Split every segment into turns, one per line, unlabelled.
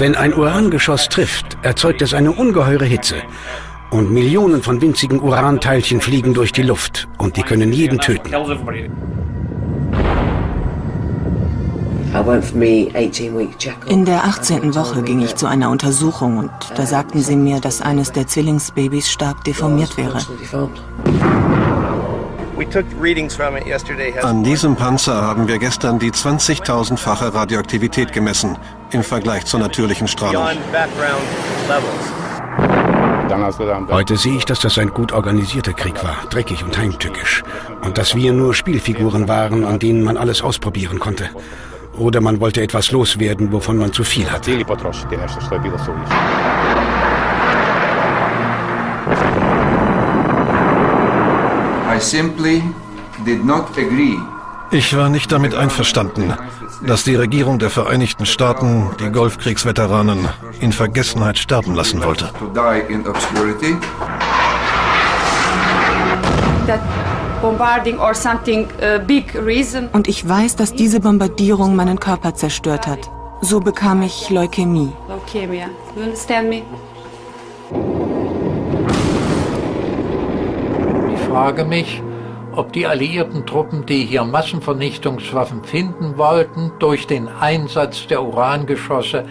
Wenn ein Urangeschoss trifft, erzeugt es eine ungeheure Hitze. Und Millionen von winzigen Uranteilchen fliegen durch die Luft. Und die können jeden töten.
In der 18. Woche ging ich zu einer Untersuchung und da sagten sie mir, dass eines der Zwillingsbabys stark deformiert wäre.
An diesem Panzer haben wir gestern die 20.000-fache Radioaktivität gemessen im Vergleich zur natürlichen Strahlung.
Heute sehe ich, dass das ein gut organisierter Krieg war, dreckig und heimtückisch. Und dass wir nur Spielfiguren waren, an denen man alles ausprobieren konnte. Oder man wollte etwas loswerden, wovon man zu viel hatte.
Ich war nicht damit einverstanden, dass die Regierung der Vereinigten Staaten die Golfkriegsveteranen in Vergessenheit sterben lassen wollte.
Uh, Und ich weiß, dass diese Bombardierung meinen Körper zerstört hat. So bekam ich Leukämie. Leukemia. You understand me?
Ich frage mich, ob die alliierten Truppen, die hier Massenvernichtungswaffen finden wollten, durch den Einsatz der Urangeschosse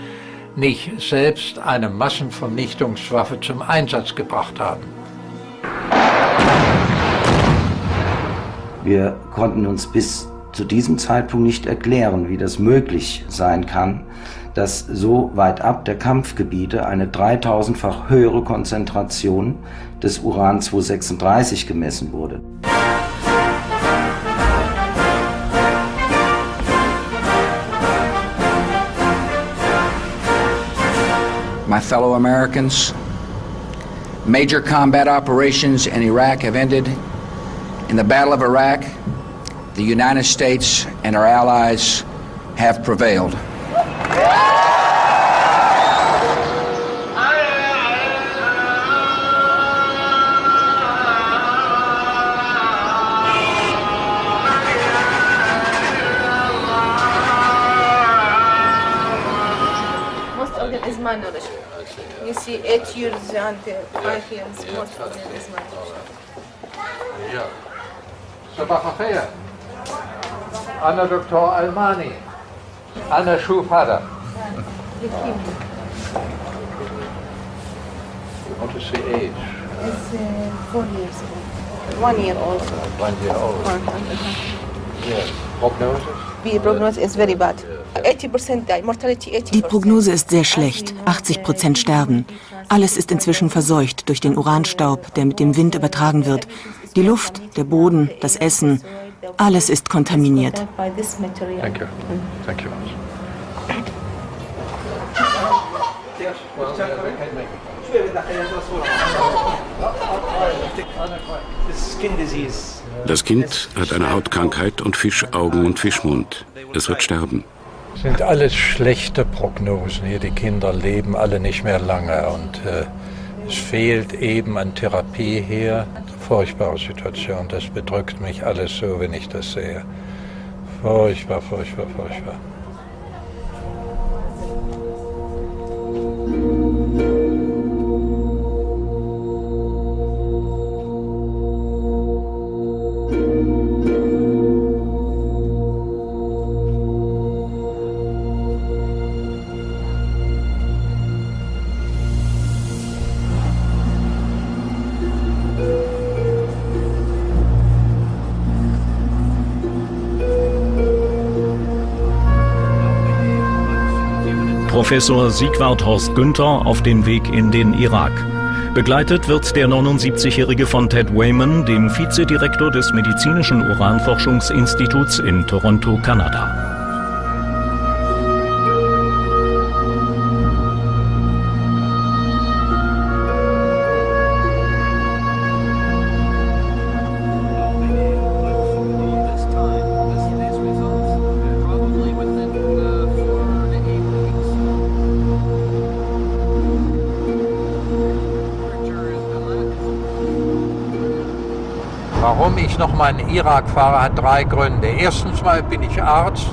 nicht selbst eine Massenvernichtungswaffe zum Einsatz gebracht haben.
Wir konnten uns bis zu diesem Zeitpunkt nicht erklären, wie das möglich sein kann, dass so weit ab der Kampfgebiete eine 3000-fach höhere Konzentration des Uran-236 gemessen wurde.
My fellow Americans, major combat operations in Iraq have ended In the Battle of Iraq, the United States and our allies have prevailed.
Is minority. You see, eight years and five years, most of them is minority.
Yeah. صباح الخير أنا دكتور ألماني أنا شوف هذا What is the age?
It's uh, four years old. One year old.
One year old. Yes. Prognosis?
The prognosis is very bad. 80% Die mortality 80%.
Die Prognose ist sehr schlecht. 80 Prozent sterben. Alles ist inzwischen verseucht durch den Uranstaub, der mit dem Wind übertragen wird. Die Luft, der Boden, das Essen, alles ist kontaminiert.
Thank you. Thank you.
Das Kind hat eine Hautkrankheit und Fischaugen und Fischmund. Es wird sterben.
Sind alles schlechte Prognosen hier. Die Kinder leben alle nicht mehr lange und äh, es fehlt eben an Therapie hier. Furchtbare Situation. Das bedrückt mich alles so, wenn ich das sehe. Furchtbar, furchtbar, furchtbar.
Professor Siegwart Horst Günther auf dem Weg in den Irak. Begleitet wird der 79-Jährige von Ted Wayman, dem Vizedirektor des Medizinischen Uranforschungsinstituts in Toronto, Kanada.
Nochmal in Irak fahre, hat drei Gründe. Erstens mal bin ich Arzt.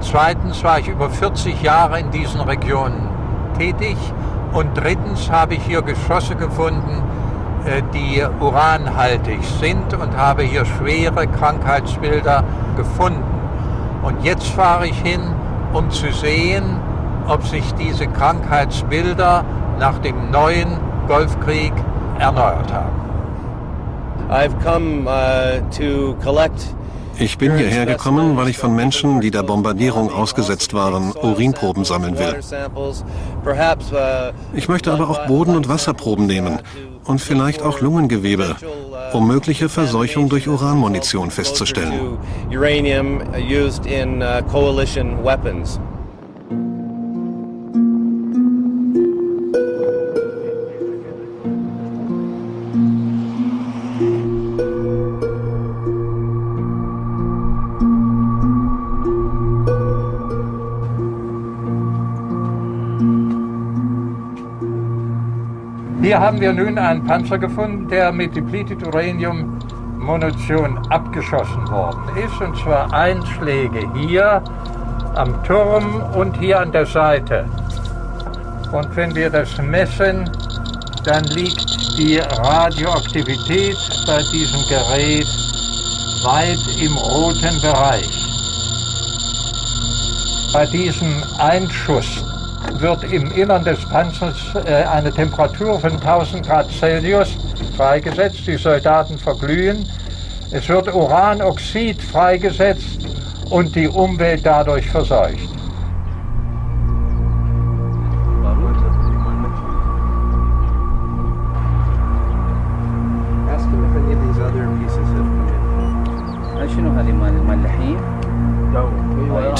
Zweitens war ich über 40 Jahre in diesen Regionen tätig. Und drittens habe ich hier Geschosse gefunden, äh, die uranhaltig sind und habe hier schwere Krankheitsbilder gefunden. Und jetzt fahre ich hin, um zu sehen, ob sich diese Krankheitsbilder nach dem neuen Golfkrieg erneuert haben.
I've come uh, to collect
ich bin hierher gekommen, weil ich von Menschen, die der Bombardierung ausgesetzt waren, Urinproben sammeln will. Ich möchte aber auch Boden- und Wasserproben nehmen und vielleicht auch Lungengewebe, um mögliche Verseuchung durch Uranmunition festzustellen.
Haben wir nun einen Panzer gefunden, der mit Depleted Uranium Munition abgeschossen worden ist. Und zwar Einschläge hier am Turm und hier an der Seite. Und wenn wir das messen, dann liegt die Radioaktivität bei diesem Gerät weit im roten Bereich. Bei diesem Einschuss wird im Innern des Panzers äh, eine Temperatur von 1000 Grad Celsius freigesetzt. Die Soldaten verglühen. Es wird Uranoxid freigesetzt und die Umwelt dadurch verseucht.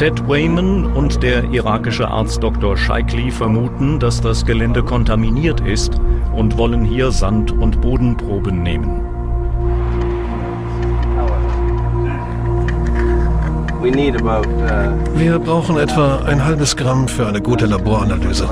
Ted Wayman und der irakische Arzt Dr. Shaikli vermuten, dass das Gelände kontaminiert ist und wollen hier Sand- und Bodenproben nehmen.
Wir brauchen etwa ein halbes Gramm für eine gute Laboranalyse.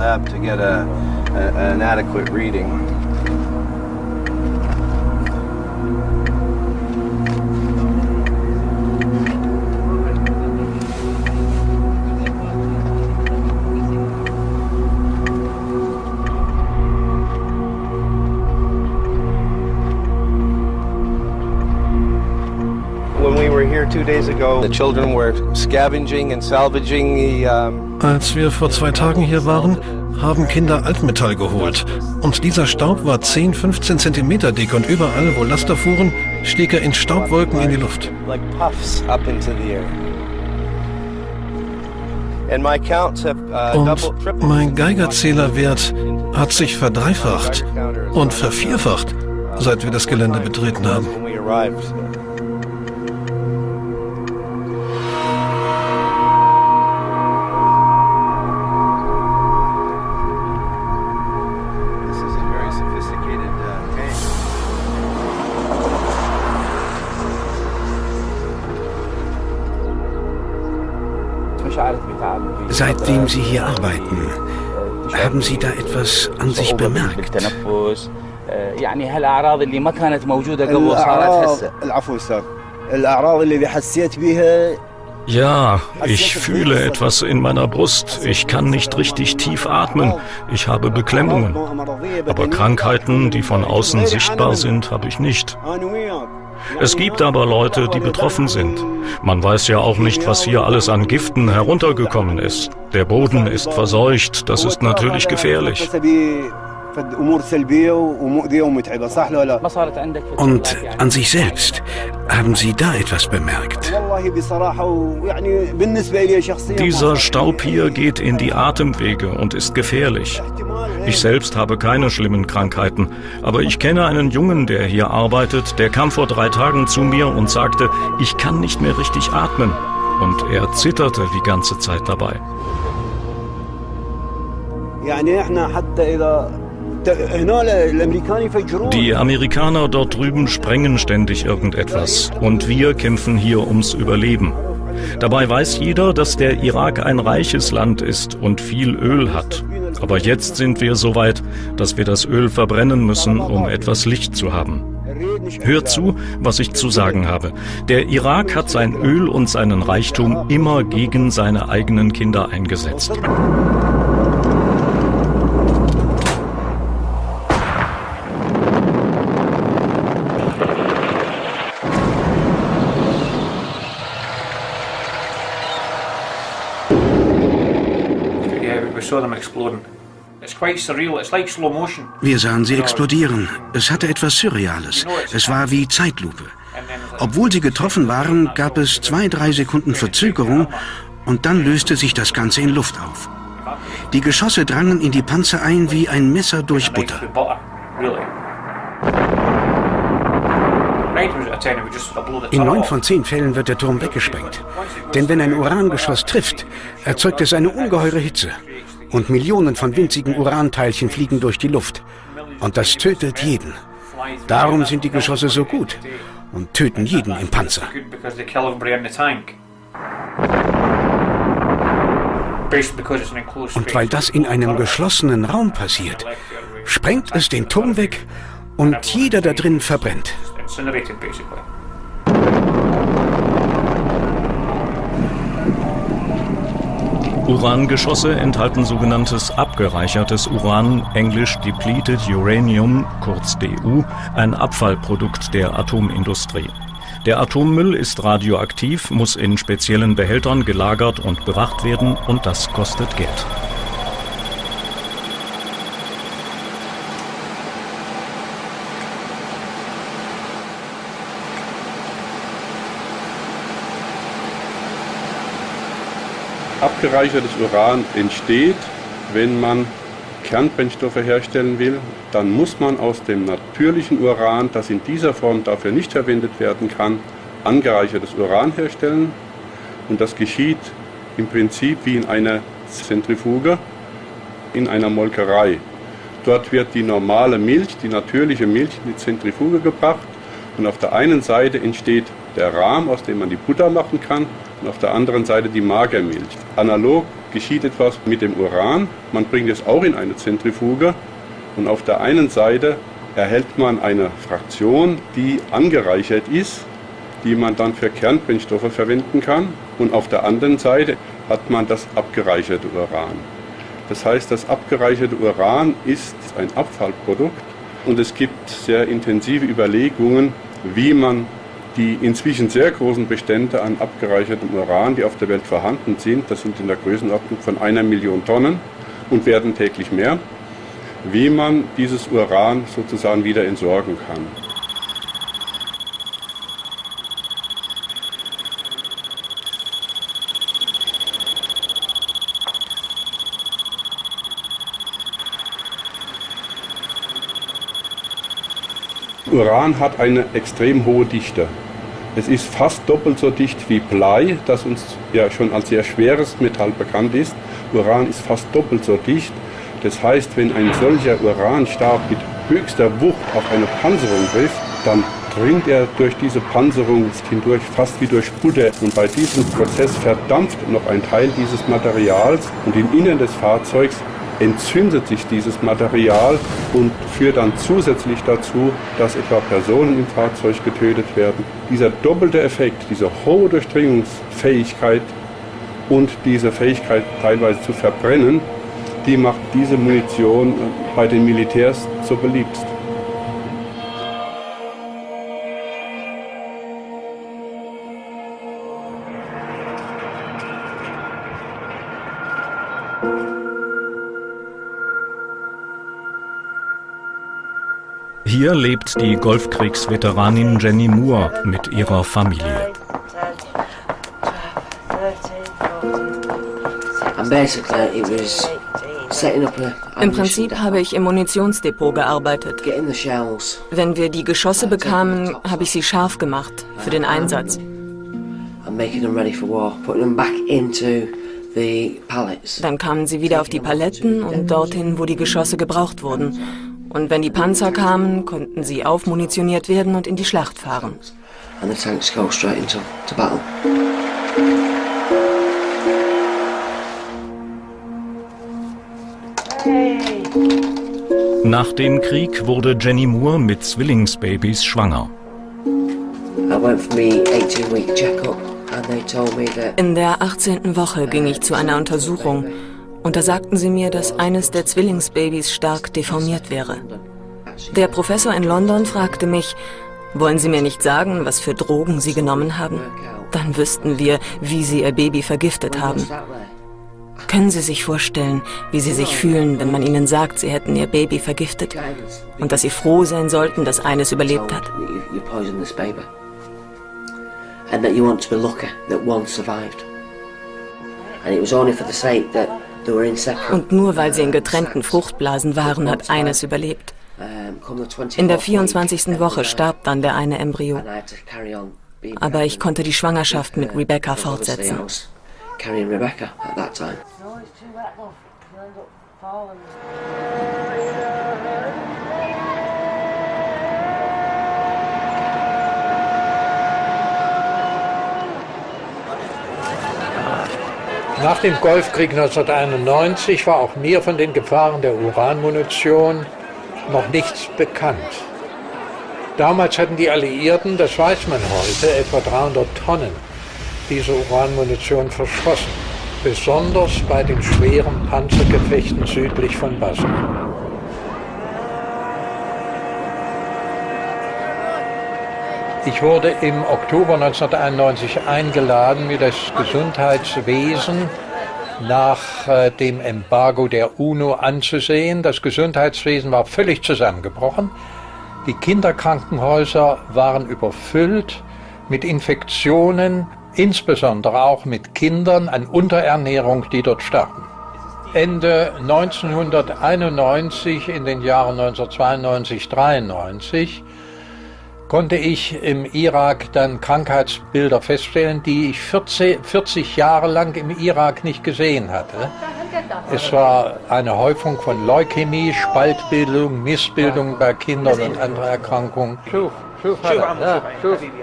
Als wir vor zwei Tagen hier waren, haben Kinder Altmetall geholt. Und dieser Staub war 10, 15 Zentimeter dick und überall, wo Laster fuhren, stieg er in Staubwolken in die Luft. Und mein Geigerzählerwert hat sich verdreifacht und vervierfacht, seit wir das Gelände betreten haben.
Seitdem Sie hier arbeiten, haben Sie da etwas an sich bemerkt?
يعني هالأعراض اللي ما كانت موجودة قبل صارت هسه العفو أستاذ الأعراض اللي حسيت بيها
Ja, ich fühle etwas in meiner Brust. Ich kann nicht richtig tief atmen. Ich habe Beklemmungen. Aber Krankheiten, die von außen sichtbar sind, habe ich nicht. Es gibt aber Leute, die betroffen sind. Man weiß ja auch nicht, was hier alles an Giften heruntergekommen ist. Der Boden ist verseucht, das ist natürlich gefährlich.
Und an sich selbst, haben Sie da etwas bemerkt?
Dieser Staub hier geht in die Atemwege und ist gefährlich. Ich selbst habe keine schlimmen Krankheiten, aber ich kenne einen Jungen, der hier arbeitet, der kam vor drei Tagen zu mir und sagte, ich kann nicht mehr richtig atmen. Und er zitterte die ganze Zeit dabei. Die Amerikaner dort drüben sprengen ständig irgendetwas und wir kämpfen hier ums Überleben. Dabei weiß jeder, dass der Irak ein reiches Land ist und viel Öl hat. Aber jetzt sind wir so weit, dass wir das Öl verbrennen müssen, um etwas Licht zu haben. Hört zu, was ich zu sagen habe. Der Irak hat sein Öl und seinen Reichtum immer gegen seine eigenen Kinder eingesetzt.
Wir sahen sie explodieren. Es hatte etwas Surreales. Es war wie Zeitlupe. Obwohl sie getroffen waren, gab es zwei, drei Sekunden Verzögerung und dann löste sich das Ganze in Luft auf. Die Geschosse drangen in die Panzer ein wie ein Messer durch Butter. In neun von zehn Fällen wird der Turm weggesprengt. Denn wenn ein Urangeschoss trifft, erzeugt es eine ungeheure Hitze. Und Millionen von winzigen Uranteilchen fliegen durch die Luft. Und das tötet jeden. Darum sind die Geschosse so gut und töten jeden im Panzer. Und weil das in einem geschlossenen Raum passiert, sprengt es den Turm weg und jeder da drin verbrennt.
Urangeschosse enthalten sogenanntes abgereichertes Uran, englisch Depleted Uranium, kurz DU, ein Abfallprodukt der Atomindustrie. Der Atommüll ist radioaktiv, muss in speziellen Behältern gelagert und bewacht werden und das kostet Geld.
Abgereichertes Uran entsteht, wenn man Kernbrennstoffe herstellen will, dann muss man aus dem natürlichen Uran, das in dieser Form dafür nicht verwendet werden kann, angereichertes Uran herstellen. Und das geschieht im Prinzip wie in einer Zentrifuge, in einer Molkerei. Dort wird die normale Milch, die natürliche Milch in die Zentrifuge gebracht und auf der einen Seite entsteht der Rahm, aus dem man die Butter machen kann und auf der anderen Seite die Magermilch. Analog geschieht etwas mit dem Uran. Man bringt es auch in eine Zentrifuge und auf der einen Seite erhält man eine Fraktion, die angereichert ist, die man dann für Kernbrennstoffe verwenden kann und auf der anderen Seite hat man das abgereicherte Uran. Das heißt, das abgereicherte Uran ist ein Abfallprodukt und es gibt sehr intensive Überlegungen, wie man die inzwischen sehr großen Bestände an abgereichertem Uran, die auf der Welt vorhanden sind, das sind in der Größenordnung von einer Million Tonnen und werden täglich mehr, wie man dieses Uran sozusagen wieder entsorgen kann. Uran hat eine extrem hohe Dichte. Es ist fast doppelt so dicht wie Blei, das uns ja schon als sehr schweres Metall bekannt ist. Uran ist fast doppelt so dicht. Das heißt, wenn ein solcher Uranstab mit höchster Wucht auf eine Panzerung trifft, dann dringt er durch diese Panzerung hindurch fast wie durch Butter. Und bei diesem Prozess verdampft noch ein Teil dieses Materials und im Innern des Fahrzeugs entzündet sich dieses Material und führt dann zusätzlich dazu, dass etwa Personen im Fahrzeug getötet werden. Dieser doppelte Effekt, diese hohe Durchdringungsfähigkeit und diese Fähigkeit teilweise zu verbrennen, die macht diese Munition bei den Militärs so beliebt.
Hier lebt die Golfkriegsveteranin Jenny Moore mit ihrer Familie.
Im Prinzip habe ich im Munitionsdepot gearbeitet. Wenn wir die Geschosse bekamen, habe ich sie scharf gemacht für den Einsatz. Dann kamen sie wieder auf die Paletten und dorthin, wo die Geschosse gebraucht wurden. Und wenn die Panzer kamen, konnten sie aufmunitioniert werden und in die Schlacht fahren.
Nach dem Krieg wurde Jenny Moore mit Zwillingsbabys schwanger.
In der 18. Woche ging ich zu einer Untersuchung und da sagten sie mir, dass eines der Zwillingsbabys stark deformiert wäre. Der Professor in London fragte mich, wollen Sie mir nicht sagen, was für Drogen Sie genommen haben? Dann wüssten wir, wie Sie Ihr Baby vergiftet haben. Können Sie sich vorstellen, wie Sie sich fühlen, wenn man Ihnen sagt, Sie hätten Ihr Baby vergiftet und dass Sie froh sein sollten, dass eines überlebt hat? And that you want to be lucky that one survived. And it was only for the sake that und nur weil sie in getrennten Fruchtblasen waren, hat eines überlebt. In der 24. Woche starb dann der eine Embryo. Aber ich konnte die Schwangerschaft mit Rebecca fortsetzen.
Nach dem Golfkrieg 1991 war auch mir von den Gefahren der Uranmunition noch nichts bekannt. Damals hatten die Alliierten, das weiß man heute, etwa 300 Tonnen diese Uranmunition verschossen, besonders bei den schweren Panzergefechten südlich von Basra. Ich wurde im Oktober 1991 eingeladen, mir das Gesundheitswesen nach äh, dem Embargo der UNO anzusehen. Das Gesundheitswesen war völlig zusammengebrochen. Die Kinderkrankenhäuser waren überfüllt mit Infektionen, insbesondere auch mit Kindern an Unterernährung, die dort starben. Ende 1991, in den Jahren 1992, 1993, konnte ich im Irak dann Krankheitsbilder feststellen, die ich 40, 40 Jahre lang im Irak nicht gesehen hatte. Es war eine Häufung von Leukämie, Spaltbildung, Missbildung bei Kindern und andere Erkrankungen.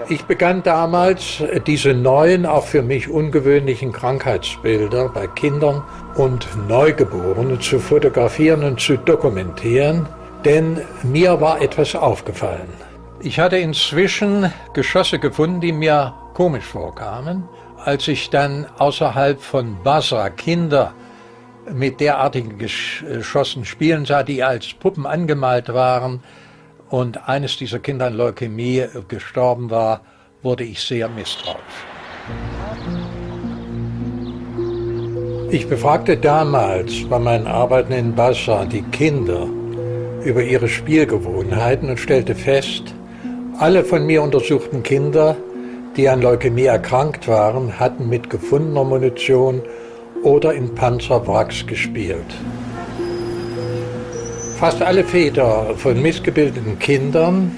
Ich begann damals, diese neuen, auch für mich ungewöhnlichen Krankheitsbilder bei Kindern und Neugeborenen zu fotografieren und zu dokumentieren, denn mir war etwas aufgefallen. Ich hatte inzwischen Geschosse gefunden, die mir komisch vorkamen. Als ich dann außerhalb von Basra Kinder mit derartigen Geschossen spielen sah, die als Puppen angemalt waren und eines dieser Kinder an Leukämie gestorben war, wurde ich sehr misstrauisch. Ich befragte damals bei meinen Arbeiten in Basra die Kinder über ihre Spielgewohnheiten und stellte fest, alle von mir untersuchten Kinder, die an Leukämie erkrankt waren, hatten mit gefundener Munition oder in Panzerwracks gespielt. Fast alle Väter von missgebildeten Kindern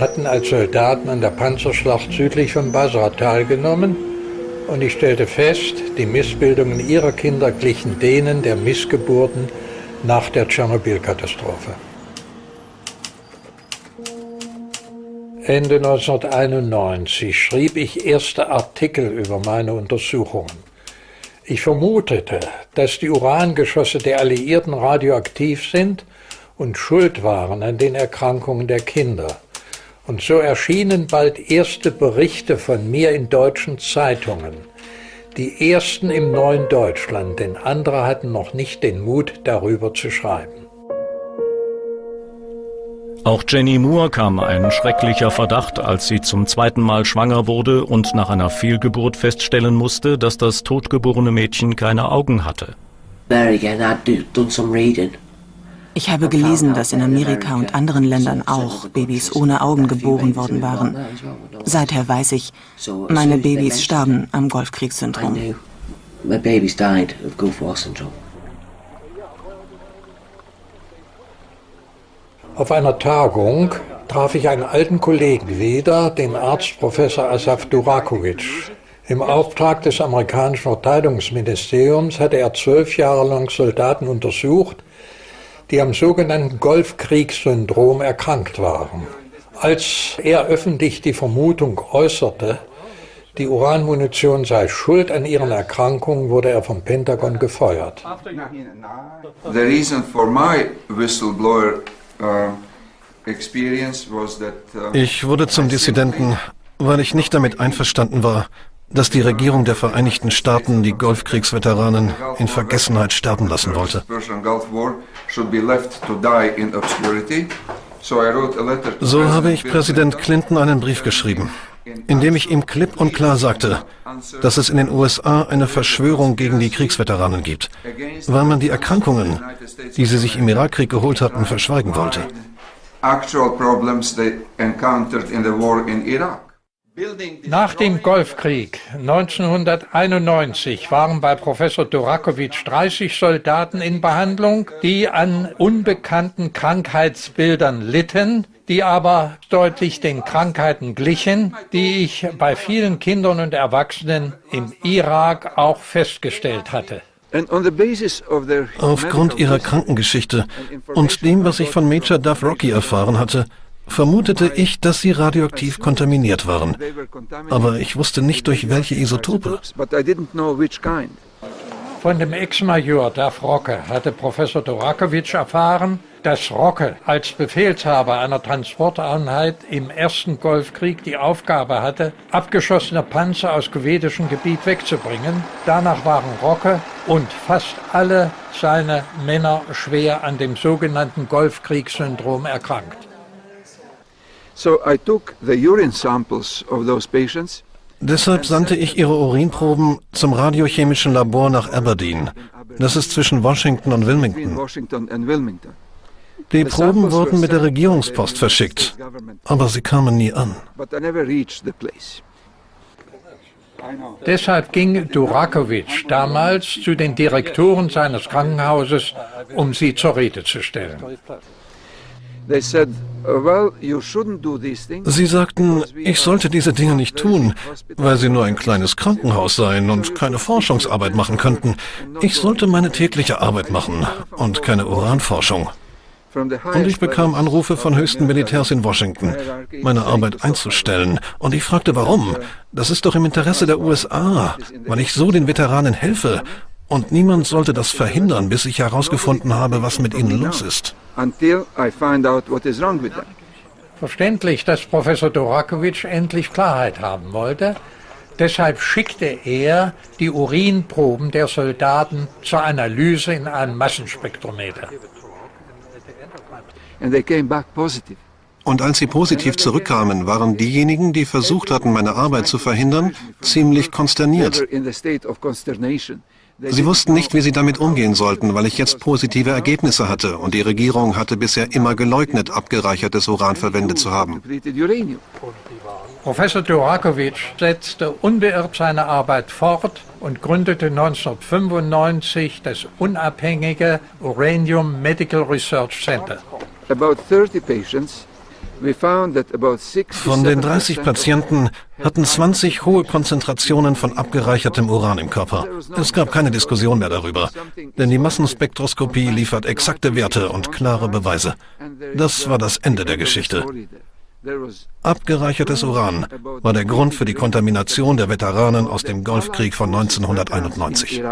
hatten als Soldaten an der Panzerschlacht südlich von Basra teilgenommen und ich stellte fest, die Missbildungen ihrer Kinder glichen denen der Missgeburten nach der Tschernobyl-Katastrophe. Ende 1991 schrieb ich erste Artikel über meine Untersuchungen. Ich vermutete, dass die Urangeschosse der Alliierten radioaktiv sind und schuld waren an den Erkrankungen der Kinder. Und so erschienen bald erste Berichte von mir in deutschen Zeitungen. Die ersten im neuen Deutschland, denn andere hatten noch nicht den Mut, darüber zu schreiben.
Auch Jenny Moore kam ein schrecklicher Verdacht, als sie zum zweiten Mal schwanger wurde und nach einer Fehlgeburt feststellen musste, dass das totgeborene Mädchen keine Augen hatte.
Ich habe gelesen, dass in Amerika und anderen Ländern auch Babys ohne Augen geboren worden waren. Seither weiß ich, meine Babys starben am Golfkriegssyndrom. My babies died of Gulf War syndrome.
Auf einer Tagung traf ich einen alten Kollegen wieder, den Arzt Professor Asaf Durakovic. Im Auftrag des amerikanischen Verteidigungsministeriums hatte er zwölf Jahre lang Soldaten untersucht, die am sogenannten Golfkriegssyndrom erkrankt waren. Als er öffentlich die Vermutung äußerte, die Uranmunition sei schuld an ihren Erkrankungen, wurde er vom Pentagon gefeuert. The reason for my whistleblower
ich wurde zum Dissidenten, weil ich nicht damit einverstanden war, dass die Regierung der Vereinigten Staaten die Golfkriegsveteranen in Vergessenheit sterben lassen wollte. So habe ich Präsident Clinton einen Brief geschrieben. Indem ich ihm klipp und klar sagte, dass es in den USA eine Verschwörung gegen die Kriegsveteranen gibt, weil man die Erkrankungen, die sie sich im Irakkrieg geholt hatten, verschweigen wollte.
Nach dem Golfkrieg 1991 waren bei Professor Dorakovic 30 Soldaten in Behandlung, die an unbekannten Krankheitsbildern litten, die aber deutlich den Krankheiten glichen, die ich bei vielen Kindern und Erwachsenen im Irak auch festgestellt hatte.
Aufgrund ihrer Krankengeschichte und dem, was ich von Major Duff Rocky erfahren hatte, vermutete ich, dass sie radioaktiv kontaminiert waren. Aber ich wusste nicht, durch welche Isotope.
Von dem Ex-Major Duff Rocke hatte Professor Dorakovic erfahren, dass Rocke als Befehlshaber einer Transporteinheit im ersten Golfkrieg die Aufgabe hatte, abgeschossene Panzer aus kuwaitischem Gebiet wegzubringen. Danach waren Rocke und fast alle seine Männer schwer an dem sogenannten Golfkriegssyndrom erkrankt.
Deshalb sandte ich ihre Urinproben zum radiochemischen Labor nach Aberdeen. Das ist zwischen Washington und Wilmington. Die Proben wurden mit der Regierungspost verschickt, aber sie kamen nie an.
Deshalb ging Durakovic damals zu den Direktoren seines Krankenhauses, um sie zur Rede zu stellen.
Sie sagten, ich sollte diese Dinge nicht tun, weil sie nur ein kleines Krankenhaus seien und keine Forschungsarbeit machen könnten. Ich sollte meine tägliche Arbeit machen und keine Uranforschung. Und ich bekam Anrufe von höchsten Militärs in Washington, meine Arbeit einzustellen. Und ich fragte, warum? Das ist doch im Interesse der USA, weil ich so den Veteranen helfe. Und niemand sollte das verhindern, bis ich herausgefunden habe, was mit ihnen los ist.
Verständlich, dass Professor Dorakovic endlich Klarheit haben wollte. Deshalb schickte er die Urinproben der Soldaten zur Analyse in einen Massenspektrometer.
Und als sie positiv zurückkamen, waren diejenigen, die versucht hatten, meine Arbeit zu verhindern, ziemlich konsterniert. Sie wussten nicht, wie sie damit umgehen sollten, weil ich jetzt positive Ergebnisse hatte und die Regierung hatte bisher immer geleugnet, abgereichertes Uran verwendet zu haben.
Professor Durakovic setzte unbeirrt seine Arbeit fort und gründete 1995 das unabhängige Uranium Medical Research Center. About 30 patients
von den 30 Patienten hatten 20 hohe Konzentrationen von abgereichertem Uran im Körper. Es gab keine Diskussion mehr darüber, denn die Massenspektroskopie liefert exakte Werte und klare Beweise. Das war das Ende der Geschichte. Abgereichertes Uran war der Grund für die Kontamination der Veteranen aus dem Golfkrieg von 1991.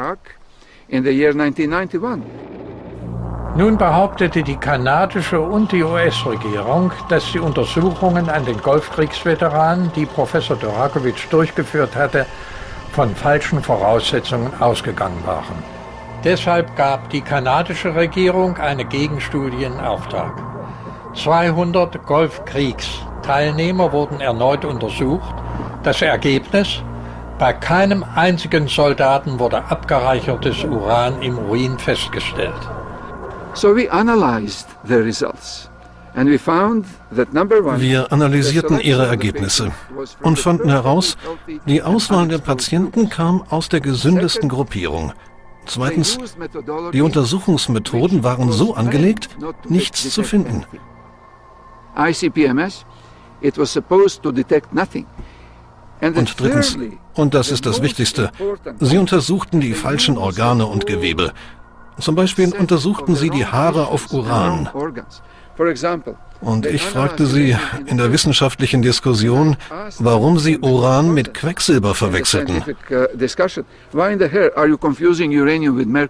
Nun behauptete die kanadische und die US-Regierung, dass die Untersuchungen an den Golfkriegsveteranen, die Professor Dorakovic durchgeführt hatte, von falschen Voraussetzungen ausgegangen waren. Deshalb gab die kanadische Regierung eine Gegenstudie in Auftrag. 200 Golfkriegsteilnehmer wurden erneut untersucht. Das Ergebnis? Bei keinem einzigen Soldaten wurde abgereichertes Uran im Urin festgestellt.
Wir analysierten ihre Ergebnisse und fanden heraus, die Auswahl der Patienten kam aus der gesündesten Gruppierung. Zweitens, die Untersuchungsmethoden waren so angelegt, nichts zu finden. Und drittens, und das ist das Wichtigste, sie untersuchten die falschen Organe und Gewebe. Zum Beispiel untersuchten sie die Haare auf Uran. Und ich fragte sie in der wissenschaftlichen Diskussion, warum sie Uran mit Quecksilber verwechselten.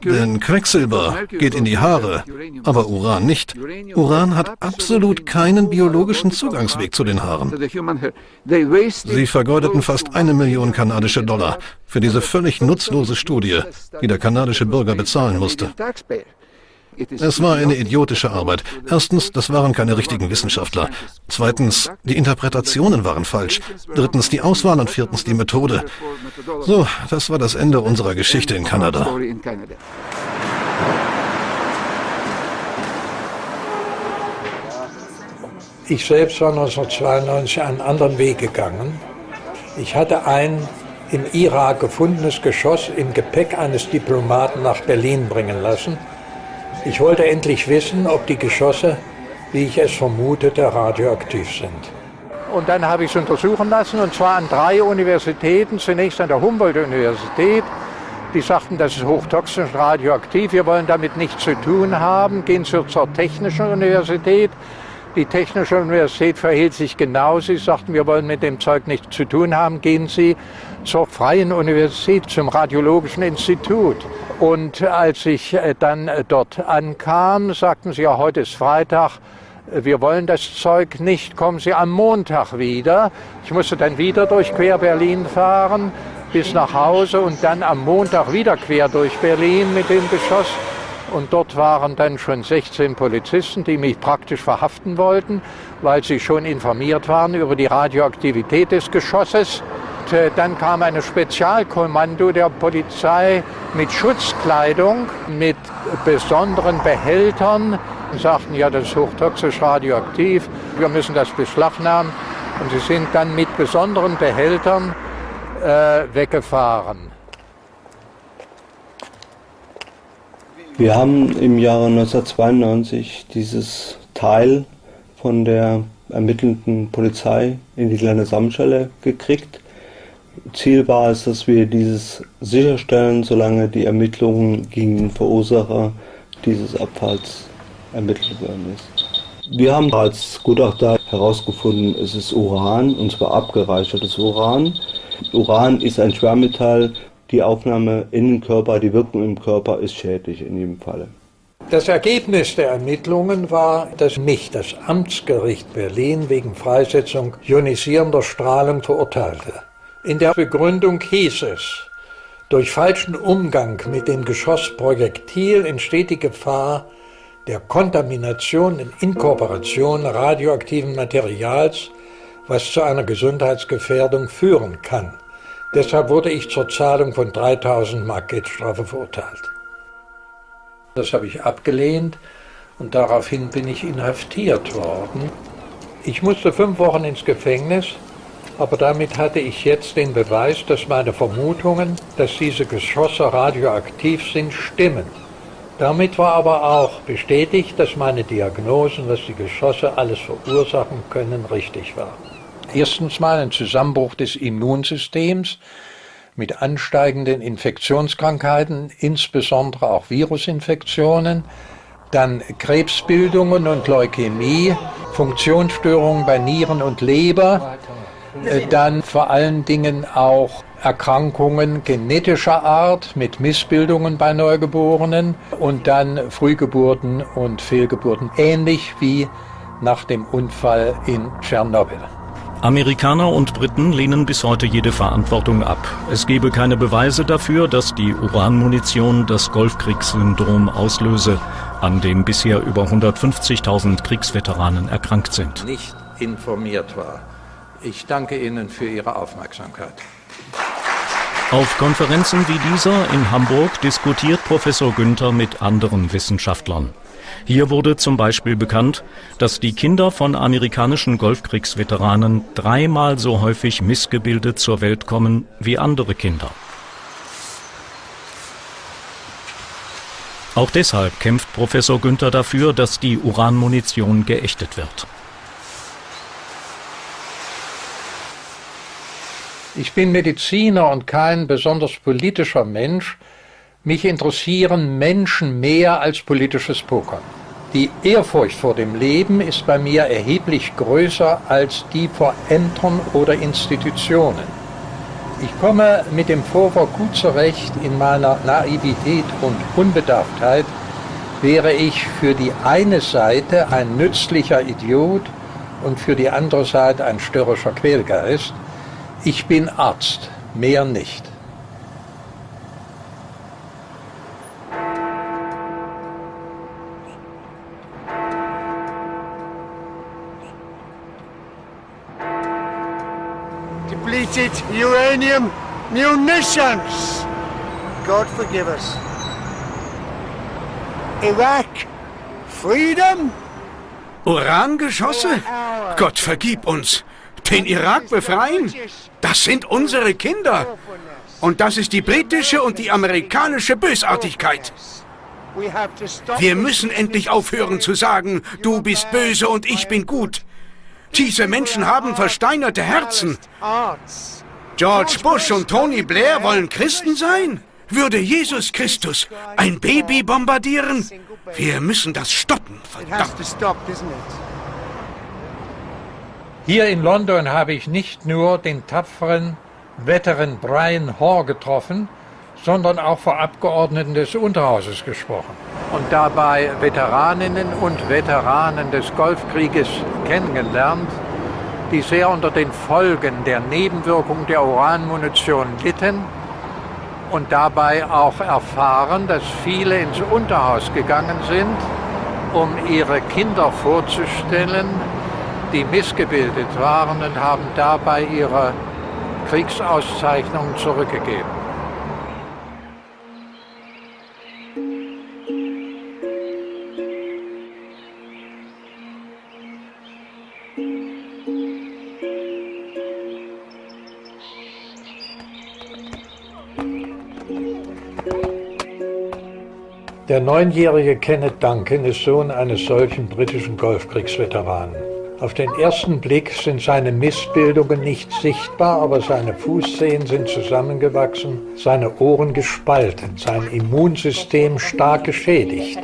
Denn Quecksilber geht in die Haare, aber Uran nicht. Uran hat absolut keinen biologischen Zugangsweg zu den Haaren. Sie vergeudeten fast eine Million kanadische Dollar für diese völlig nutzlose Studie, die der kanadische Bürger bezahlen musste. Es war eine idiotische Arbeit. Erstens, das waren keine richtigen Wissenschaftler. Zweitens, die Interpretationen waren falsch. Drittens, die Auswahl und viertens, die Methode. So, das war das Ende unserer Geschichte in Kanada.
Ich selbst war 1992 einen anderen Weg gegangen. Ich hatte ein im Irak gefundenes Geschoss im Gepäck eines Diplomaten nach Berlin bringen lassen. Ich wollte endlich wissen, ob die Geschosse, wie ich es vermutete, radioaktiv sind. Und dann habe ich es untersuchen lassen, und zwar an drei Universitäten. Zunächst an der Humboldt-Universität. Die sagten, das ist hochtoxisch radioaktiv, wir wollen damit nichts zu tun haben. Gehen Sie zur Technischen Universität. Die Technische Universität verhielt sich genau. Sie sagten, wir wollen mit dem Zeug nichts zu tun haben. Gehen Sie zur Freien Universität, zum Radiologischen Institut. Und als ich äh, dann äh, dort ankam, sagten sie, ja, heute ist Freitag, wir wollen das Zeug nicht, kommen Sie am Montag wieder. Ich musste dann wieder durch Quer Berlin fahren bis nach Hause und dann am Montag wieder quer durch Berlin mit dem Geschoss. Und dort waren dann schon 16 Polizisten, die mich praktisch verhaften wollten, weil sie schon informiert waren über die Radioaktivität des Geschosses. Und äh, dann kam ein Spezialkommando der Polizei mit Schutzkleidung, mit besonderen Behältern und sagten, ja, das ist hochtoxisch radioaktiv, wir müssen das beschlagnahmen. Und sie sind dann mit besonderen Behältern äh, weggefahren.
Wir haben im Jahre 1992 dieses Teil von der ermittelnden Polizei in die kleine Samschelle gekriegt. Ziel war es, dass wir dieses sicherstellen, solange die Ermittlungen gegen den Verursacher dieses Abfalls ermittelt worden ist. Wir haben als Gutachter herausgefunden, es ist Uran, und zwar abgereichertes Uran. Uran ist ein Schwermetall, die Aufnahme in den Körper, die Wirkung im Körper ist schädlich in jedem Falle.
Das Ergebnis der Ermittlungen war, dass mich das Amtsgericht Berlin wegen Freisetzung ionisierender Strahlung verurteilte. In der Begründung hieß es, durch falschen Umgang mit dem Geschossprojektil entsteht die Gefahr der Kontamination und Inkorporation radioaktiven Materials, was zu einer Gesundheitsgefährdung führen kann. Deshalb wurde ich zur Zahlung von 3000 Mark Geldstrafe verurteilt. Das habe ich abgelehnt und daraufhin bin ich inhaftiert worden. Ich musste fünf Wochen ins Gefängnis, aber damit hatte ich jetzt den Beweis, dass meine Vermutungen, dass diese Geschosse radioaktiv sind, stimmen. Damit war aber auch bestätigt, dass meine Diagnosen, was die Geschosse alles verursachen können, richtig waren. Erstens mal ein Zusammenbruch des Immunsystems mit ansteigenden Infektionskrankheiten, insbesondere auch Virusinfektionen, dann Krebsbildungen und Leukämie, Funktionsstörungen bei Nieren und Leber, äh, dann vor allen Dingen auch Erkrankungen genetischer Art mit Missbildungen bei Neugeborenen und dann Frühgeburten und Fehlgeburten, ähnlich wie nach dem Unfall in Tschernobyl.
Amerikaner und Briten lehnen bis heute jede Verantwortung ab. Es gebe keine Beweise dafür, dass die Uranmunition das Golfkriegssyndrom auslöse, an dem bisher über 150.000 Kriegsveteranen erkrankt sind.
Nicht informiert war. Ich danke Ihnen für Ihre Aufmerksamkeit.
Auf Konferenzen wie dieser in Hamburg diskutiert Professor Günther mit anderen Wissenschaftlern. Hier wurde zum Beispiel bekannt, dass die Kinder von amerikanischen Golfkriegsveteranen dreimal so häufig missgebildet zur Welt kommen wie andere Kinder. Auch deshalb kämpft Professor Günther dafür, dass die Uranmunition geächtet wird.
Ich bin Mediziner und kein besonders politischer Mensch, mich interessieren Menschen mehr als politisches Pokern. Die Ehrfurcht vor dem Leben ist bei mir erheblich größer als die vor Ämtern oder Institutionen. Ich komme mit dem Vorwurf gut zurecht in meiner Naivität und Unbedarftheit, wäre ich für die eine Seite ein nützlicher Idiot und für die andere Seite ein störrischer Quälgeist. Ich bin Arzt, mehr nicht.
Depleted uranium munitions. God forgive us. Iraq, freedom?
Urangeschosse? Gott vergib uns. Den Irak befreien? Das sind unsere Kinder. Und das ist die britische und die amerikanische Bösartigkeit. Wir müssen endlich aufhören zu sagen, du bist böse und ich bin gut. Diese Menschen haben versteinerte Herzen. George Bush und Tony Blair wollen Christen sein? Würde Jesus Christus ein Baby bombardieren? Wir müssen das stoppen, verdammt.
Hier in London habe ich nicht nur den tapferen, wetteren Brian Hoare getroffen, sondern auch vor Abgeordneten des Unterhauses gesprochen und dabei Veteraninnen und Veteranen des Golfkrieges kennengelernt, die sehr unter den Folgen der Nebenwirkung der Uranmunition litten und dabei auch erfahren, dass viele ins Unterhaus gegangen sind, um ihre Kinder vorzustellen, die missgebildet waren und haben dabei ihre Kriegsauszeichnungen zurückgegeben. Der neunjährige Kenneth Duncan ist Sohn eines solchen britischen Golfkriegsveteranen. Auf den ersten Blick sind seine Missbildungen nicht sichtbar, aber seine Fußzehen sind zusammengewachsen, seine Ohren gespalten, sein Immunsystem stark geschädigt.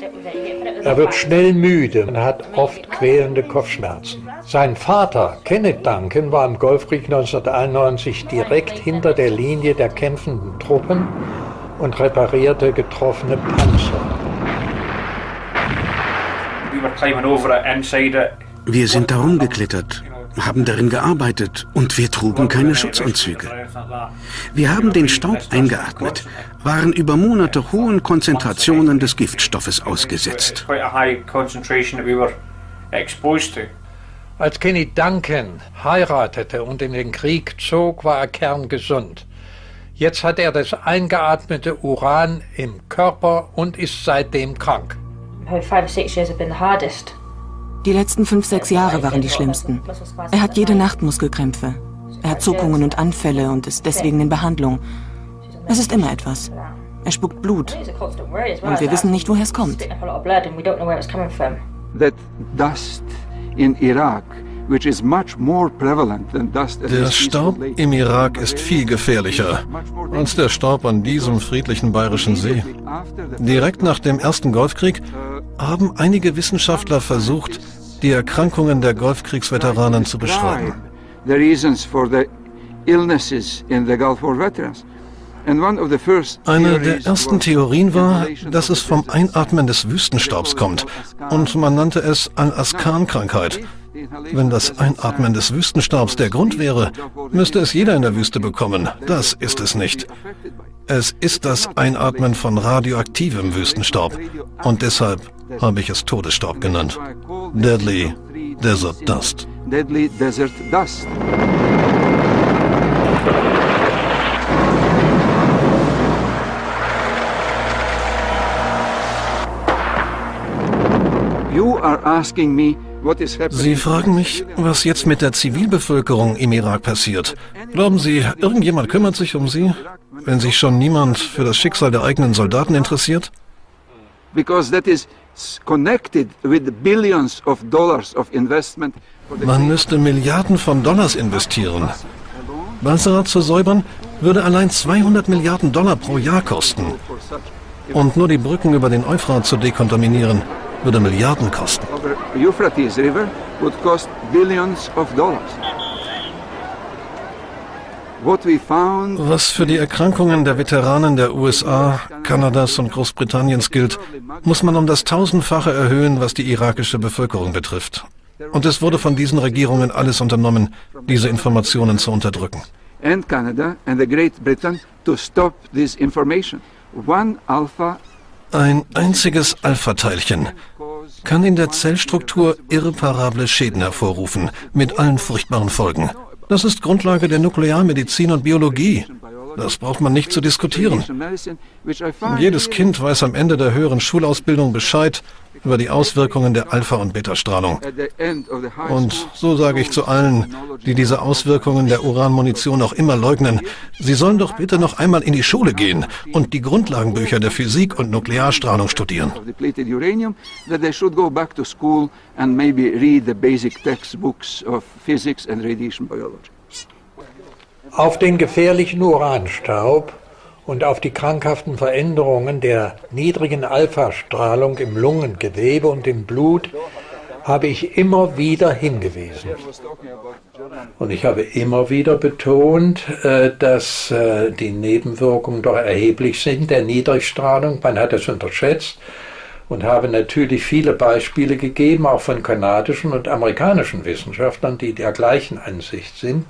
Er wird schnell müde und hat oft quälende Kopfschmerzen. Sein Vater, Kenneth Duncan, war im Golfkrieg 1991 direkt hinter der Linie der kämpfenden Truppen und reparierte getroffene Panzer.
Wir sind darum geklettert, haben darin gearbeitet und wir trugen keine Schutzanzüge. Wir haben den Staub eingeatmet, waren über Monate hohen Konzentrationen des Giftstoffes ausgesetzt.
Als Kenny Duncan heiratete und in den Krieg zog, war er kerngesund. Jetzt hat er das eingeatmete Uran im Körper und ist seitdem krank.
Die letzten fünf, sechs Jahre waren die schlimmsten. Er hat jede Nacht Muskelkrämpfe. Er hat Zuckungen und Anfälle und ist deswegen in Behandlung. Es ist immer etwas. Er spuckt Blut. Und wir wissen nicht, woher es kommt.
That dust in Iraq
der Staub im Irak ist viel gefährlicher als der Staub an diesem friedlichen bayerischen See. Direkt nach dem ersten Golfkrieg haben einige Wissenschaftler versucht, die Erkrankungen der Golfkriegsveteranen zu beschreiben. Eine der ersten Theorien war, dass es vom Einatmen des Wüstenstaubs kommt und man nannte es Al-Askan-Krankheit wenn das Einatmen des Wüstenstaubs der Grund wäre, müsste es jeder in der Wüste bekommen. Das ist es nicht. Es ist das Einatmen von radioaktivem Wüstenstaub. Und deshalb habe ich es Todesstaub genannt. Deadly Desert Dust. Deadly Desert Dust. Sie fragen mich, was jetzt mit der Zivilbevölkerung im Irak passiert. Glauben Sie, irgendjemand kümmert sich um sie, wenn sich schon niemand für das Schicksal der eigenen Soldaten interessiert? Man müsste Milliarden von Dollars investieren. Basra zu säubern würde allein 200 Milliarden Dollar pro Jahr kosten. Und nur die Brücken über den Euphrat zu dekontaminieren, würde Milliarden kosten.
Euphrates River would cost billions of dollars.
Was für die Erkrankungen der Veteranen der USA, Kanadas und Großbritanniens gilt, muss man um das tausendfache erhöhen, was die irakische Bevölkerung betrifft. Und es wurde von diesen Regierungen alles unternommen, diese Informationen zu unterdrücken. And Canada and the Great Britain to stop this information. One alpha ein einziges Alpha-Teilchen kann in der Zellstruktur irreparable Schäden hervorrufen, mit allen furchtbaren Folgen. Das ist Grundlage der Nuklearmedizin und Biologie. Das braucht man nicht zu diskutieren. Jedes Kind weiß am Ende der höheren Schulausbildung Bescheid über die Auswirkungen der Alpha- und Beta-Strahlung. Und so sage ich zu allen, die diese Auswirkungen der Uranmunition auch immer leugnen, sie sollen doch bitte noch einmal in die Schule gehen und die Grundlagenbücher der Physik und Nuklearstrahlung studieren.
Auf den gefährlichen Uranstaub und auf die krankhaften Veränderungen der niedrigen Alpha-Strahlung im Lungengewebe und im Blut habe ich immer wieder hingewiesen. Und ich habe immer wieder betont, äh, dass äh, die Nebenwirkungen doch erheblich sind der Niedrigstrahlung. Man hat es unterschätzt und habe natürlich viele Beispiele gegeben, auch von kanadischen und amerikanischen Wissenschaftlern, die der gleichen Ansicht sind,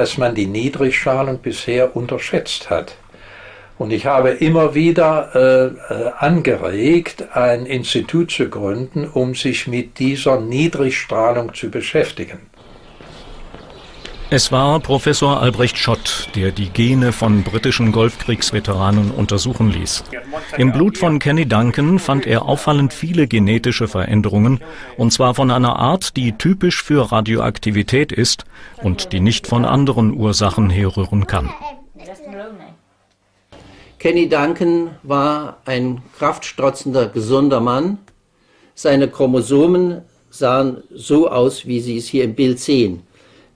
dass man die Niedrigstrahlung bisher unterschätzt hat. Und ich habe immer wieder äh, äh, angeregt, ein Institut zu gründen, um sich mit dieser Niedrigstrahlung zu beschäftigen.
Es war Professor Albrecht Schott, der die Gene von britischen Golfkriegsveteranen untersuchen ließ. Im Blut von Kenny Duncan fand er auffallend viele genetische Veränderungen, und zwar von einer Art, die typisch für Radioaktivität ist und die nicht von anderen Ursachen herrühren kann.
Kenny Duncan war ein kraftstrotzender, gesunder Mann. Seine Chromosomen sahen so aus, wie Sie es hier im Bild sehen.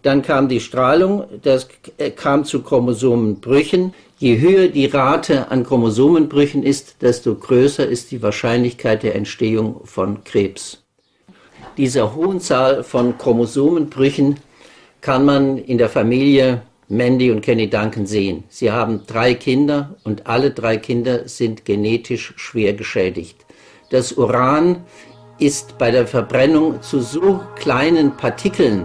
Dann kam die Strahlung, das kam zu Chromosomenbrüchen. Je höher die Rate an Chromosomenbrüchen ist, desto größer ist die Wahrscheinlichkeit der Entstehung von Krebs. Dieser hohen Zahl von Chromosomenbrüchen kann man in der Familie Mandy und Kenny Duncan sehen. Sie haben drei Kinder und alle drei Kinder sind genetisch schwer geschädigt. Das Uran ist bei der Verbrennung zu so kleinen Partikeln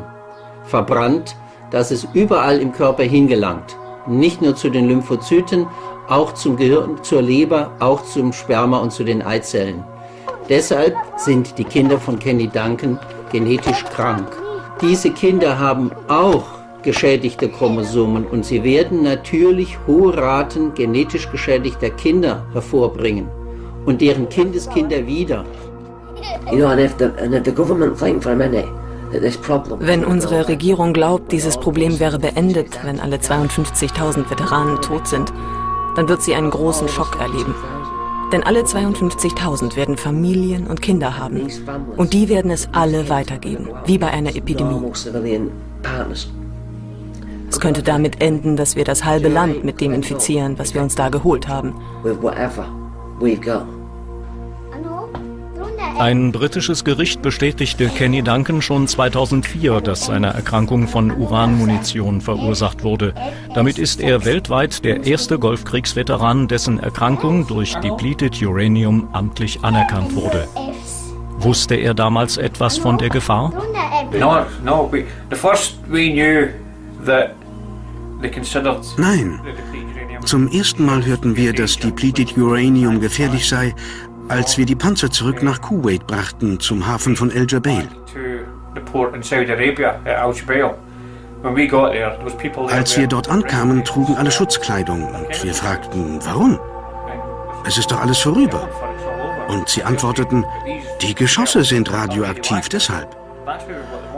verbrannt, dass es überall im Körper hingelangt. Nicht nur zu den Lymphozyten, auch zum Gehirn, zur Leber, auch zum Sperma und zu den Eizellen. Deshalb sind die Kinder von Kenny Duncan genetisch krank. Diese Kinder haben auch geschädigte Chromosomen und sie werden natürlich hohe Raten genetisch geschädigter Kinder hervorbringen und deren Kindeskinder wieder.
Wenn unsere Regierung glaubt, dieses Problem wäre beendet, wenn alle 52.000 Veteranen tot sind, dann wird sie einen großen Schock erleben. Denn alle 52.000 werden Familien und Kinder haben. Und die werden es alle weitergeben, wie bei einer Epidemie. Es könnte damit enden, dass wir das halbe Land mit dem infizieren, was wir uns da geholt haben.
Ein britisches Gericht bestätigte Kenny Duncan schon 2004, dass seine Erkrankung von Uranmunition verursacht wurde. Damit ist er weltweit der erste Golfkriegsveteran, dessen Erkrankung durch depleted Uranium amtlich anerkannt wurde. Wusste er damals etwas von der Gefahr?
No, no. The first we knew that
Nein. Zum ersten Mal hörten wir, dass Depleted Uranium gefährlich sei, als wir die Panzer zurück nach Kuwait brachten, zum Hafen von El Jabeil. Als wir dort ankamen, trugen alle Schutzkleidung und wir fragten, warum? Es ist doch alles vorüber. Und sie antworteten, die Geschosse sind radioaktiv, deshalb.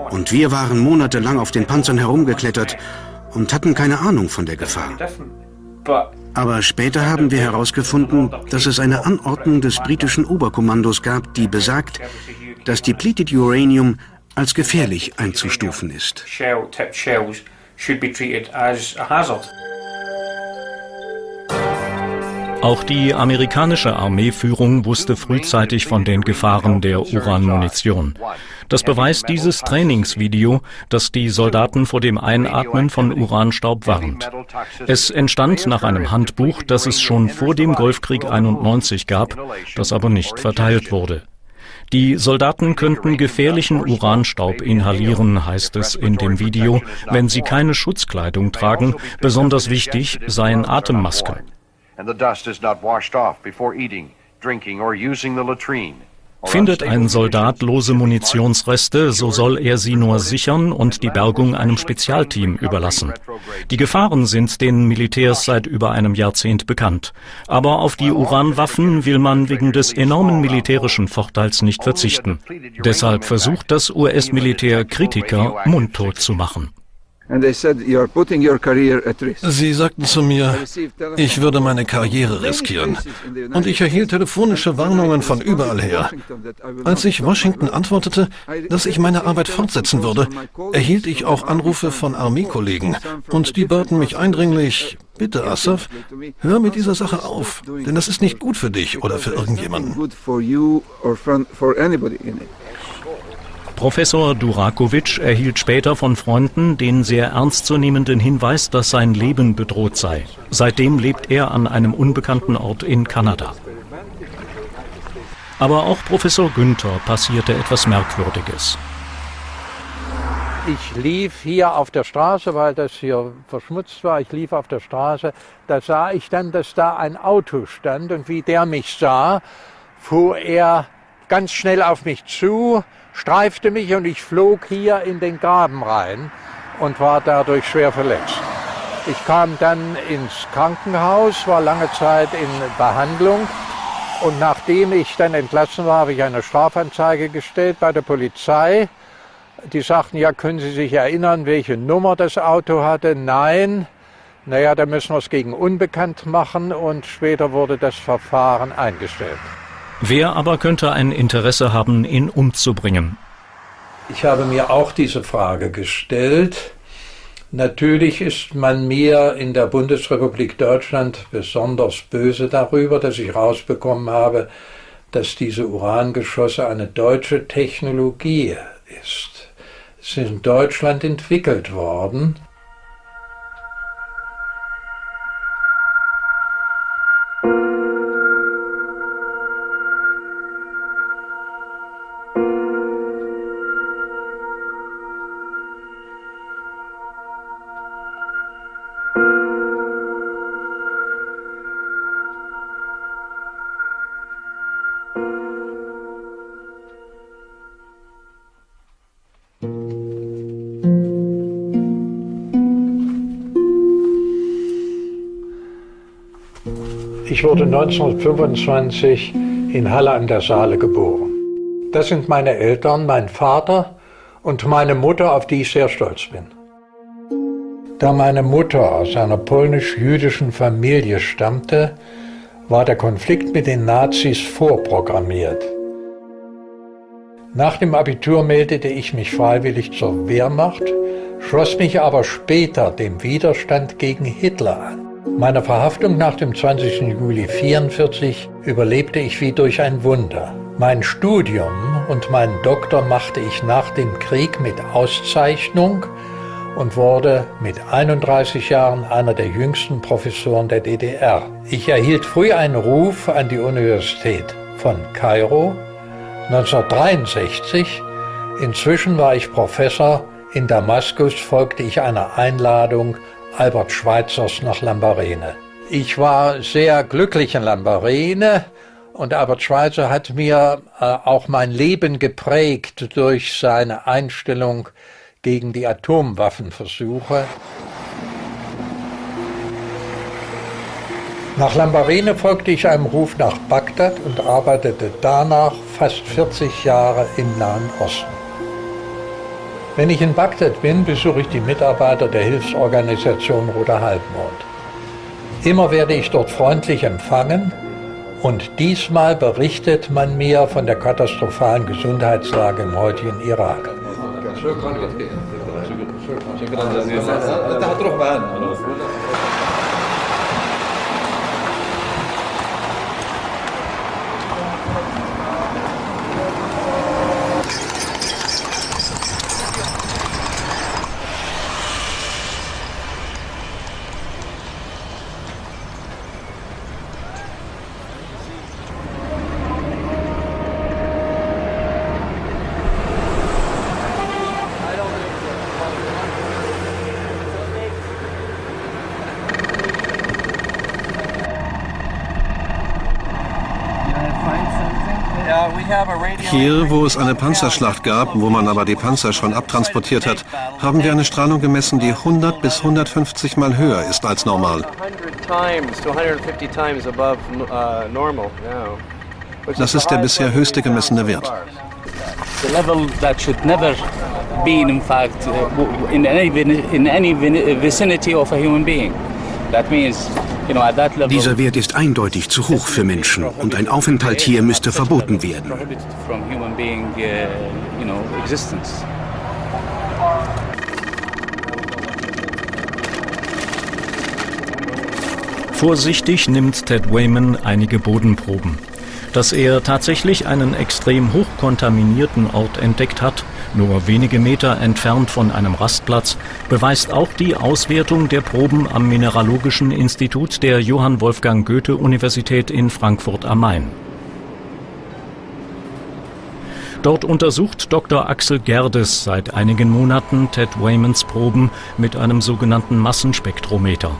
Und wir waren monatelang auf den Panzern herumgeklettert und hatten keine Ahnung von der Gefahr. Aber später haben wir herausgefunden, dass es eine Anordnung des britischen Oberkommandos gab, die besagt, dass depleted Uranium als gefährlich einzustufen ist.
Auch die amerikanische Armeeführung wusste frühzeitig von den Gefahren der Uranmunition. Das beweist dieses Trainingsvideo, das die Soldaten vor dem Einatmen von Uranstaub warnt. Es entstand nach einem Handbuch, das es schon vor dem Golfkrieg 91 gab, das aber nicht verteilt wurde. Die Soldaten könnten gefährlichen Uranstaub inhalieren, heißt es in dem Video, wenn sie keine Schutzkleidung tragen. Besonders wichtig seien Atemmasken
and the dust is not washed off before eating, drinking, or using the latrine.
Findet ein Soldat lose Munitionsreste, so soll er sie nur sichern und die Bergung einem Spezialteam überlassen. Die Gefahren sind den Militärs seit über einem Jahrzehnt bekannt. Aber auf die Uranwaffen will man wegen des enormen militärischen Vorteils nicht verzichten. Deshalb versucht das US-Militär Kritiker mundtot zu machen.
Sie sagten zu mir, ich würde meine Karriere riskieren. Und ich erhielt telefonische Warnungen von überall her. Als ich Washington antwortete, dass ich meine Arbeit fortsetzen würde, erhielt ich auch Anrufe von Armeekollegen. Und die baten mich eindringlich, bitte Assaf, hör mit dieser Sache auf, denn das ist nicht gut für dich oder für irgendjemanden.
Professor Durakovic erhielt später von Freunden den sehr ernstzunehmenden Hinweis, dass sein Leben bedroht sei. Seitdem lebt er an einem unbekannten Ort in Kanada. Aber auch Professor Günther passierte etwas Merkwürdiges.
Ich lief hier auf der Straße, weil das hier verschmutzt war. Ich lief auf der Straße. Da sah ich dann, dass da ein Auto stand und wie der mich sah, fuhr er ganz schnell auf mich zu, streifte mich und ich flog hier in den Graben rein und war dadurch schwer verletzt. Ich kam dann ins Krankenhaus, war lange Zeit in Behandlung und nachdem ich dann entlassen war, habe ich eine Strafanzeige gestellt bei der Polizei. Die sagten, ja, können Sie sich erinnern, welche Nummer das Auto hatte? Nein. Naja, da müssen wir es gegen unbekannt machen und später wurde das Verfahren eingestellt.
Wer aber könnte ein Interesse haben, ihn umzubringen?
Ich habe mir auch diese Frage gestellt. Natürlich ist man mir in der Bundesrepublik Deutschland besonders böse darüber, dass ich rausbekommen habe, dass diese Urangeschosse eine deutsche Technologie ist. Es ist in Deutschland entwickelt worden Ich wurde 1925 in Halle an der Saale geboren. Das sind meine Eltern, mein Vater und meine Mutter, auf die ich sehr stolz bin. Da meine Mutter aus einer polnisch-jüdischen Familie stammte, war der Konflikt mit den Nazis vorprogrammiert. Nach dem Abitur meldete ich mich freiwillig zur Wehrmacht, schloss mich aber später dem Widerstand gegen Hitler an. Meine Verhaftung nach dem 20. Juli 1944 überlebte ich wie durch ein Wunder. Mein Studium und meinen Doktor machte ich nach dem Krieg mit Auszeichnung und wurde mit 31 Jahren einer der jüngsten Professoren der DDR. Ich erhielt früh einen Ruf an die Universität von Kairo 1963. Inzwischen war ich Professor. In Damaskus folgte ich einer Einladung Albert Schweitzers nach Lambarene. Ich war sehr glücklich in Lambarene und Albert Schweitzer hat mir äh, auch mein Leben geprägt durch seine Einstellung gegen die Atomwaffenversuche. Nach Lambarene folgte ich einem Ruf nach Bagdad und arbeitete danach fast 40 Jahre im Nahen Osten. Wenn ich in Bagdad bin, besuche ich die Mitarbeiter der Hilfsorganisation Roter Halbmond. Immer werde ich dort freundlich empfangen und diesmal berichtet man mir von der katastrophalen Gesundheitslage im heutigen Irak.
Hier, wo es eine Panzerschlacht gab, wo man aber die Panzer schon abtransportiert hat, haben wir eine Strahlung gemessen, die 100 bis 150 Mal höher ist als normal. Das ist der bisher höchste gemessene Wert.
The level that should never be in fact uh, in any in any vicinity of a human being. That means
dieser Wert ist eindeutig zu hoch für Menschen und ein Aufenthalt hier müsste verboten werden.
Vorsichtig nimmt Ted Wayman einige Bodenproben. Dass er tatsächlich einen extrem hochkontaminierten Ort entdeckt hat, nur wenige Meter entfernt von einem Rastplatz, beweist auch die Auswertung der Proben am Mineralogischen Institut der Johann Wolfgang Goethe Universität in Frankfurt am Main. Dort untersucht Dr. Axel Gerdes seit einigen Monaten Ted Waymans Proben mit einem sogenannten Massenspektrometer.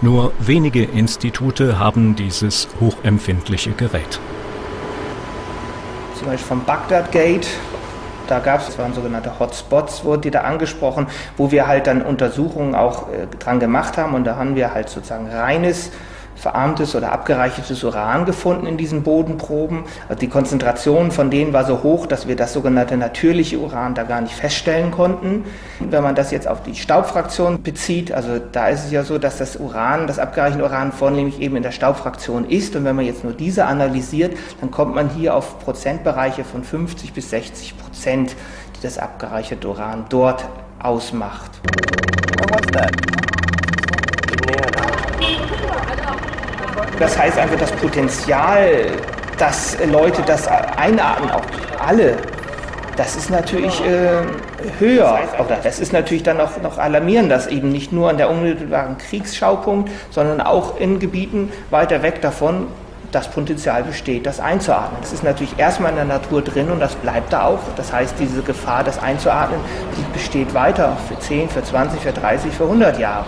Nur wenige Institute haben dieses hochempfindliche Gerät.
Zum Beispiel vom Bagdad Gate da gab es, das waren sogenannte Hotspots, wurde die da angesprochen, wo wir halt dann Untersuchungen auch äh, dran gemacht haben. Und da haben wir halt sozusagen reines verarmtes oder abgereichertes Uran gefunden in diesen Bodenproben. Also die Konzentration von denen war so hoch, dass wir das sogenannte natürliche Uran da gar nicht feststellen konnten. Wenn man das jetzt auf die Staubfraktion bezieht, also da ist es ja so, dass das Uran, das abgereicherte Uran vornehmlich eben in der Staubfraktion ist und wenn man jetzt nur diese analysiert, dann kommt man hier auf Prozentbereiche von 50 bis 60 Prozent, die das abgereicherte Uran dort ausmacht. what's that? Das heißt einfach, das Potenzial, dass Leute das einatmen, auch alle, das ist natürlich äh, höher. Oder das ist natürlich dann auch noch alarmierend, dass eben nicht nur an der unmittelbaren Kriegsschaupunkt, sondern auch in Gebieten weiter weg davon das Potenzial besteht, das einzuatmen. Das ist natürlich erstmal in der Natur drin und das bleibt da auch. Das heißt, diese Gefahr, das einzuatmen, die besteht weiter für 10, für 20, für 30, für 100 Jahre.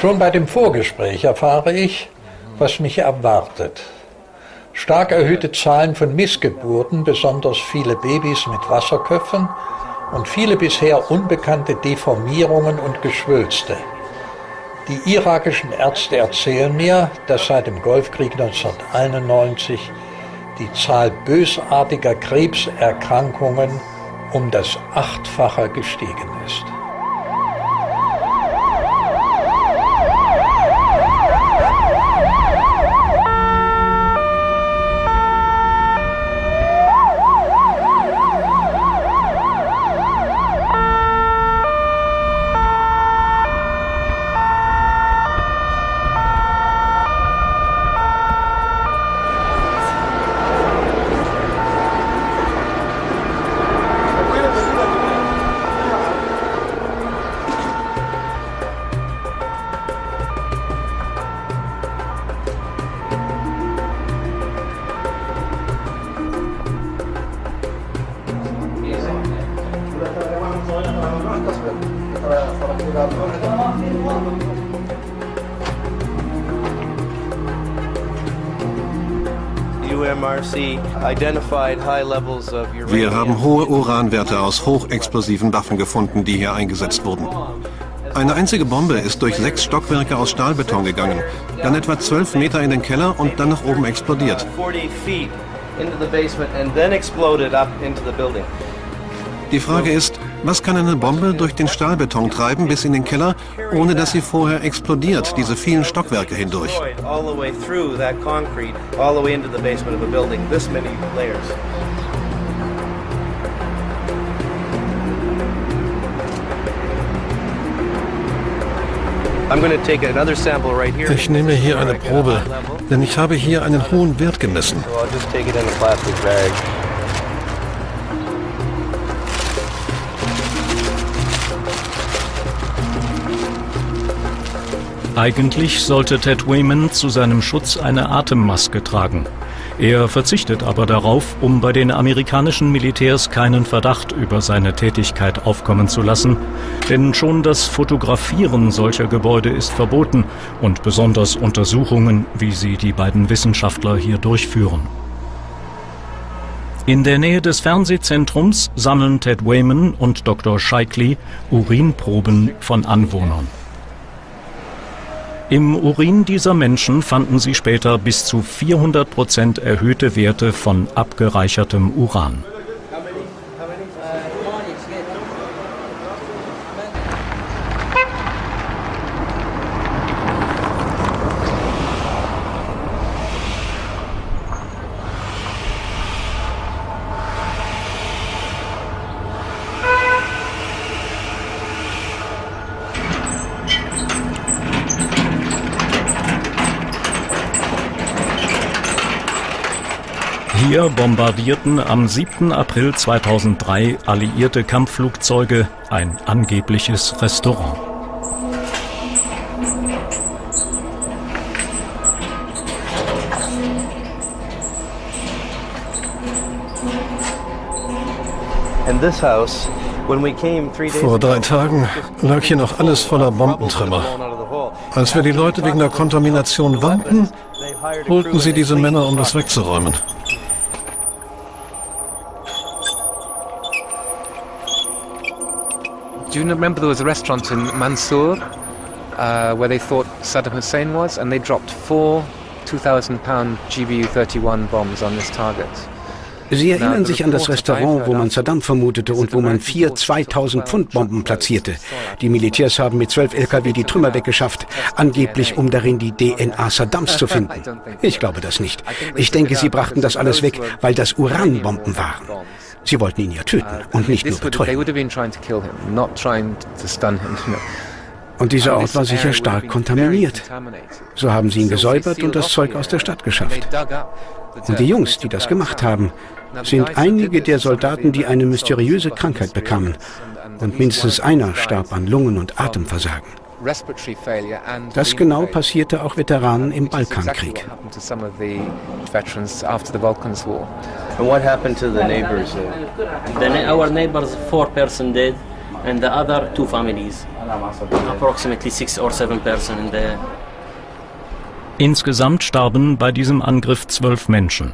Schon bei dem Vorgespräch erfahre ich, was mich erwartet. Stark erhöhte Zahlen von Missgeburten, besonders viele Babys mit Wasserköpfen und viele bisher unbekannte Deformierungen und Geschwülste. Die irakischen Ärzte erzählen mir, dass seit dem Golfkrieg 1991 die Zahl bösartiger Krebserkrankungen um das Achtfache gestiegen ist.
Wir haben hohe Uranwerte aus hochexplosiven Waffen gefunden, die hier eingesetzt wurden. Eine einzige Bombe ist durch sechs Stockwerke aus Stahlbeton gegangen, dann etwa zwölf Meter in den Keller und dann nach oben explodiert. Die Frage ist, was kann eine Bombe durch den Stahlbeton treiben bis in den Keller, ohne dass sie vorher explodiert, diese vielen Stockwerke hindurch?
Ich nehme hier eine Probe, denn ich habe hier einen hohen Wert gemessen.
Eigentlich sollte Ted Wayman zu seinem Schutz eine Atemmaske tragen. Er verzichtet aber darauf, um bei den amerikanischen Militärs keinen Verdacht über seine Tätigkeit aufkommen zu lassen, denn schon das Fotografieren solcher Gebäude ist verboten und besonders Untersuchungen, wie sie die beiden Wissenschaftler hier durchführen. In der Nähe des Fernsehzentrums sammeln Ted Wayman und Dr. Shikely Urinproben von Anwohnern. Im Urin dieser Menschen fanden sie später bis zu 400 Prozent erhöhte Werte von abgereichertem Uran. Hier bombardierten am 7. April 2003 alliierte Kampfflugzeuge ein angebliches Restaurant.
Vor drei Tagen lag hier noch alles voller Bombentrümmer. Als wir die Leute wegen der Kontamination warnten, holten sie diese Männer, um das wegzuräumen.
Do you remember there was a restaurant in Mansour uh, where they thought Saddam Hussein was, and they dropped four 2,000 pound GBU 31 bombs on this target?
Sie erinnern sich an das Restaurant, wo man Saddam vermutete und wo man vier 2000 Pfund Bomben platzierte. Die Militärs haben mit zwölf LKW die Trümmer weggeschafft, angeblich um darin die DNA Saddams zu finden. Ich glaube das nicht. Ich denke, sie brachten das alles weg, weil das Uranbomben waren. Sie wollten ihn ja töten und nicht nur betäuben. Und dieser Ort war sicher stark kontaminiert. So haben sie ihn gesäubert und das Zeug aus der Stadt geschafft. Und die Jungs, die das gemacht haben, sind einige der Soldaten, die eine mysteriöse Krankheit bekamen. Und mindestens einer starb an Lungen- und Atemversagen. Das genau passierte auch Veteranen im Balkankrieg.
And what happened to the neighbors?
The, our neighbors, four person dead, and the other two families. Approximately six or seven person in the.
Insgesamt starben bei diesem Angriff zwölf Menschen.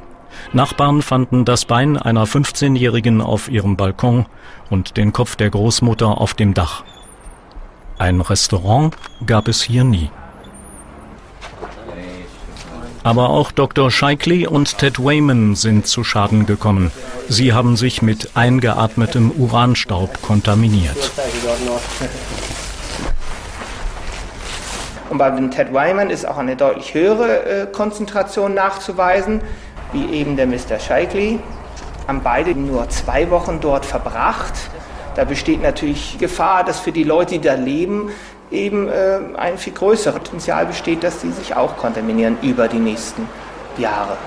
Nachbarn fanden das Bein einer 15-Jährigen auf ihrem Balkon und den Kopf der Großmutter auf dem Dach. Ein Restaurant gab es hier nie. Aber auch Dr. Shikely und Ted Wayman sind zu Schaden gekommen. Sie haben sich mit eingeatmetem Uranstaub kontaminiert.
Und bei dem Ted Wyman ist auch eine deutlich höhere äh, Konzentration nachzuweisen, wie eben der Mr. Shikely. Haben beide nur zwei Wochen dort verbracht. Da besteht natürlich Gefahr, dass für die Leute, die da leben, eben äh, ein viel größeres Potenzial besteht, dass sie sich auch kontaminieren über die nächsten Jahre.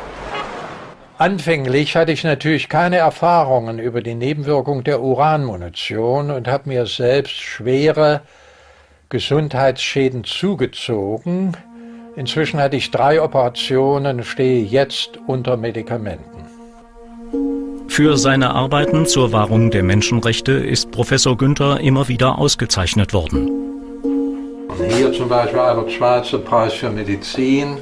Anfänglich hatte ich natürlich keine Erfahrungen über die Nebenwirkung der Uranmunition und habe mir selbst schwere Gesundheitsschäden zugezogen. Inzwischen hatte ich drei Operationen, stehe jetzt unter Medikamenten.
Für seine Arbeiten zur Wahrung der Menschenrechte ist Professor Günther immer wieder ausgezeichnet worden.
Hier zum Beispiel Albert Schweitzer Preis für Medizin,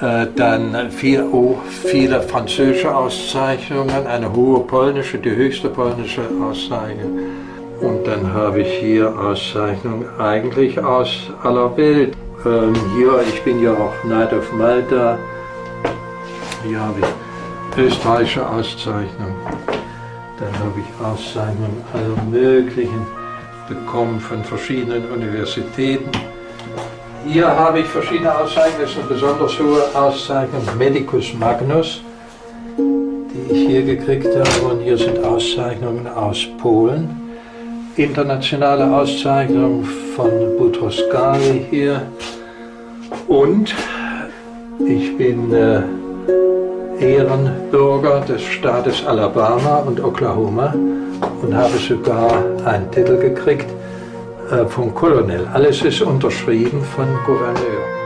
äh, dann viel, oh, viele französische Auszeichnungen, eine hohe polnische, die höchste polnische Auszeichnung. Und dann habe ich hier Auszeichnungen eigentlich aus aller Welt. Ähm, hier, ich bin ja auch Knight of Malta. Hier habe ich österreichische Auszeichnungen. Dann habe ich Auszeichnungen aller möglichen bekommen von verschiedenen Universitäten. Hier habe ich verschiedene Auszeichnungen, das ist eine besonders hohe Auszeichnung, Medicus Magnus, die ich hier gekriegt habe. Und hier sind Auszeichnungen aus Polen. Internationale Auszeichnung von Butros Ghali hier. Und ich bin äh, Ehrenbürger des Staates Alabama und Oklahoma und habe sogar einen Titel gekriegt äh, vom Colonel. Alles ist unterschrieben von Gouverneur.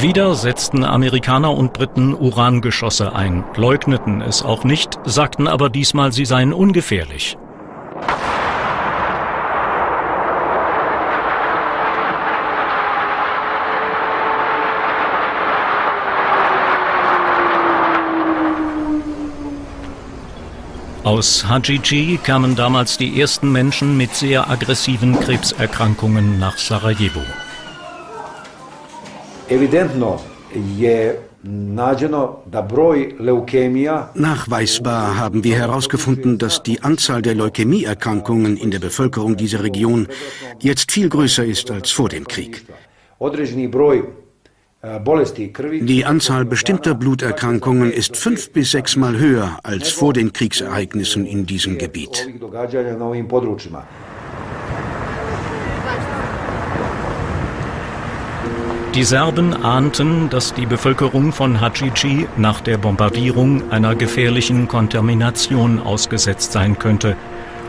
Wieder setzten Amerikaner und Briten Urangeschosse ein, leugneten es auch nicht, sagten aber diesmal, sie seien ungefährlich. Aus Hadjici kamen damals die ersten Menschen mit sehr aggressiven Krebserkrankungen nach Sarajevo.
Nachweisbar haben wir herausgefunden, dass die Anzahl der Leukämieerkrankungen in der Bevölkerung dieser Region jetzt viel größer ist als vor dem Krieg. Die Anzahl bestimmter Bluterkrankungen ist fünf bis sechsmal höher als vor den Kriegsereignissen in diesem Gebiet.
Die Serben ahnten, dass die Bevölkerung von Hadžiči nach der Bombardierung einer gefährlichen Kontamination ausgesetzt sein könnte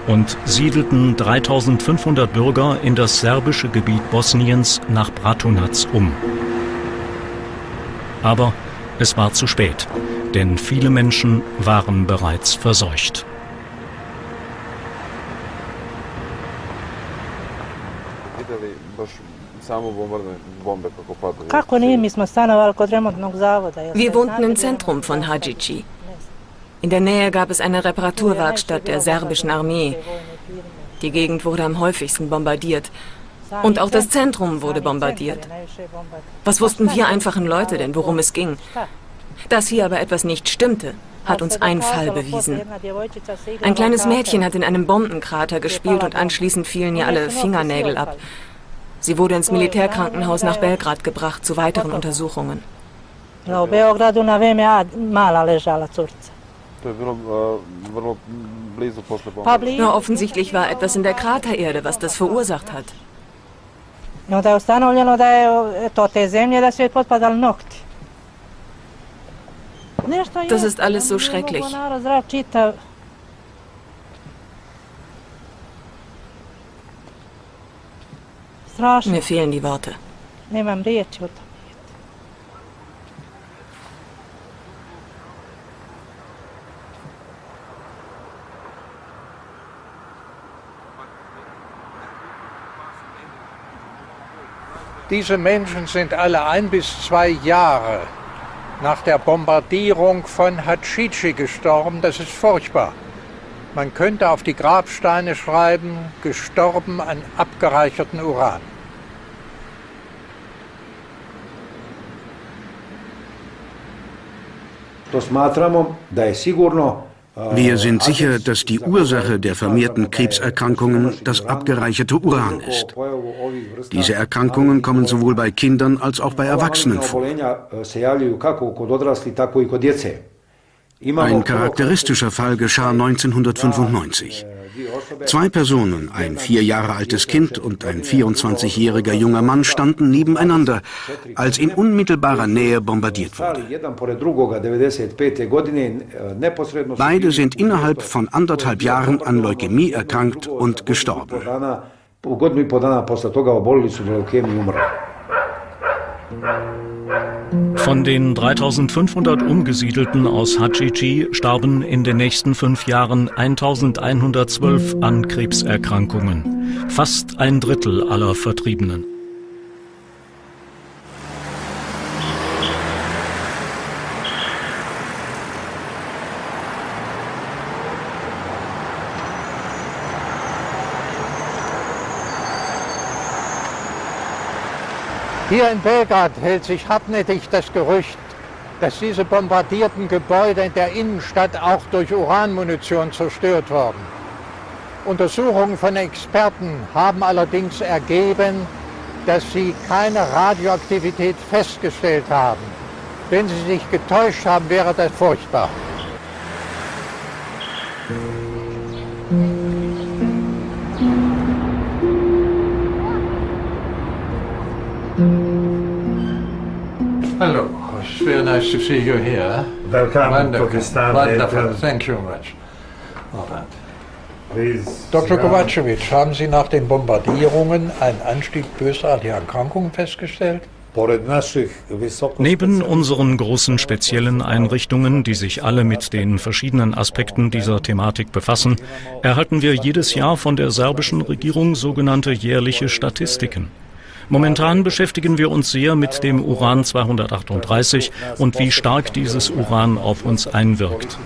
und siedelten 3500 Bürger in das serbische Gebiet Bosniens nach Bratunac um. Aber es war zu spät, denn viele Menschen waren bereits verseucht.
Wir wohnten im Zentrum von Hadžiči. In der Nähe gab es eine Reparaturwerkstatt der serbischen Armee. Die Gegend wurde am häufigsten bombardiert. Und auch das Zentrum wurde bombardiert. Was wussten wir einfachen Leute denn, worum es ging? Dass hier aber etwas nicht stimmte, hat uns ein Fall bewiesen. Ein kleines Mädchen hat in einem Bombenkrater gespielt und anschließend fielen ihr alle Fingernägel ab. Sie wurde ins Militärkrankenhaus nach Belgrad gebracht zu weiteren Untersuchungen. Nur offensichtlich war etwas in der Kratererde, was das verursacht hat. Das ist alles so schrecklich. Mir fehlen die Worte.
Diese Menschen sind alle ein bis zwei Jahre nach der Bombardierung von Hatschichi gestorben. Das ist furchtbar. Man könnte auf die Grabsteine schreiben, gestorben an abgereicherten Uran.
Wir sind sicher, dass die Ursache der vermehrten Krebserkrankungen das abgereicherte Uran ist. Diese Erkrankungen kommen sowohl bei Kindern als auch bei Erwachsenen vor. Ein charakteristischer Fall geschah 1995. Zwei Personen, ein vier Jahre altes Kind und ein 24-jähriger junger Mann, standen nebeneinander, als in unmittelbarer Nähe bombardiert wurde. Beide sind innerhalb von anderthalb Jahren an Leukämie erkrankt und gestorben.
Von den 3500 Umgesiedelten aus Hadžiči starben in den nächsten fünf Jahren 1112 an Krebserkrankungen, fast ein Drittel aller Vertriebenen.
Hier in Belgrad hält sich hartnäckig das Gerücht, dass diese bombardierten Gebäude in der Innenstadt auch durch Uranmunition zerstört wurden. Untersuchungen von Experten haben allerdings ergeben, dass sie keine Radioaktivität festgestellt haben. Wenn sie sich getäuscht haben, wäre das furchtbar. Nice to see you here.
Welcome
Wonderful.
to Pakistan.
Wonderful. Thank you much. All right. Dr. Kovacevic, haben Sie nach den Bombardierungen einen Anstieg bösartiger Erkrankungen festgestellt?
Neben unseren großen speziellen Einrichtungen, die sich alle mit den verschiedenen Aspekten dieser Thematik befassen, erhalten wir jedes Jahr von der serbischen Regierung sogenannte jährliche Statistiken. Momentan beschäftigen wir uns sehr mit dem Uran 238 und wie stark dieses Uran auf uns einwirkt.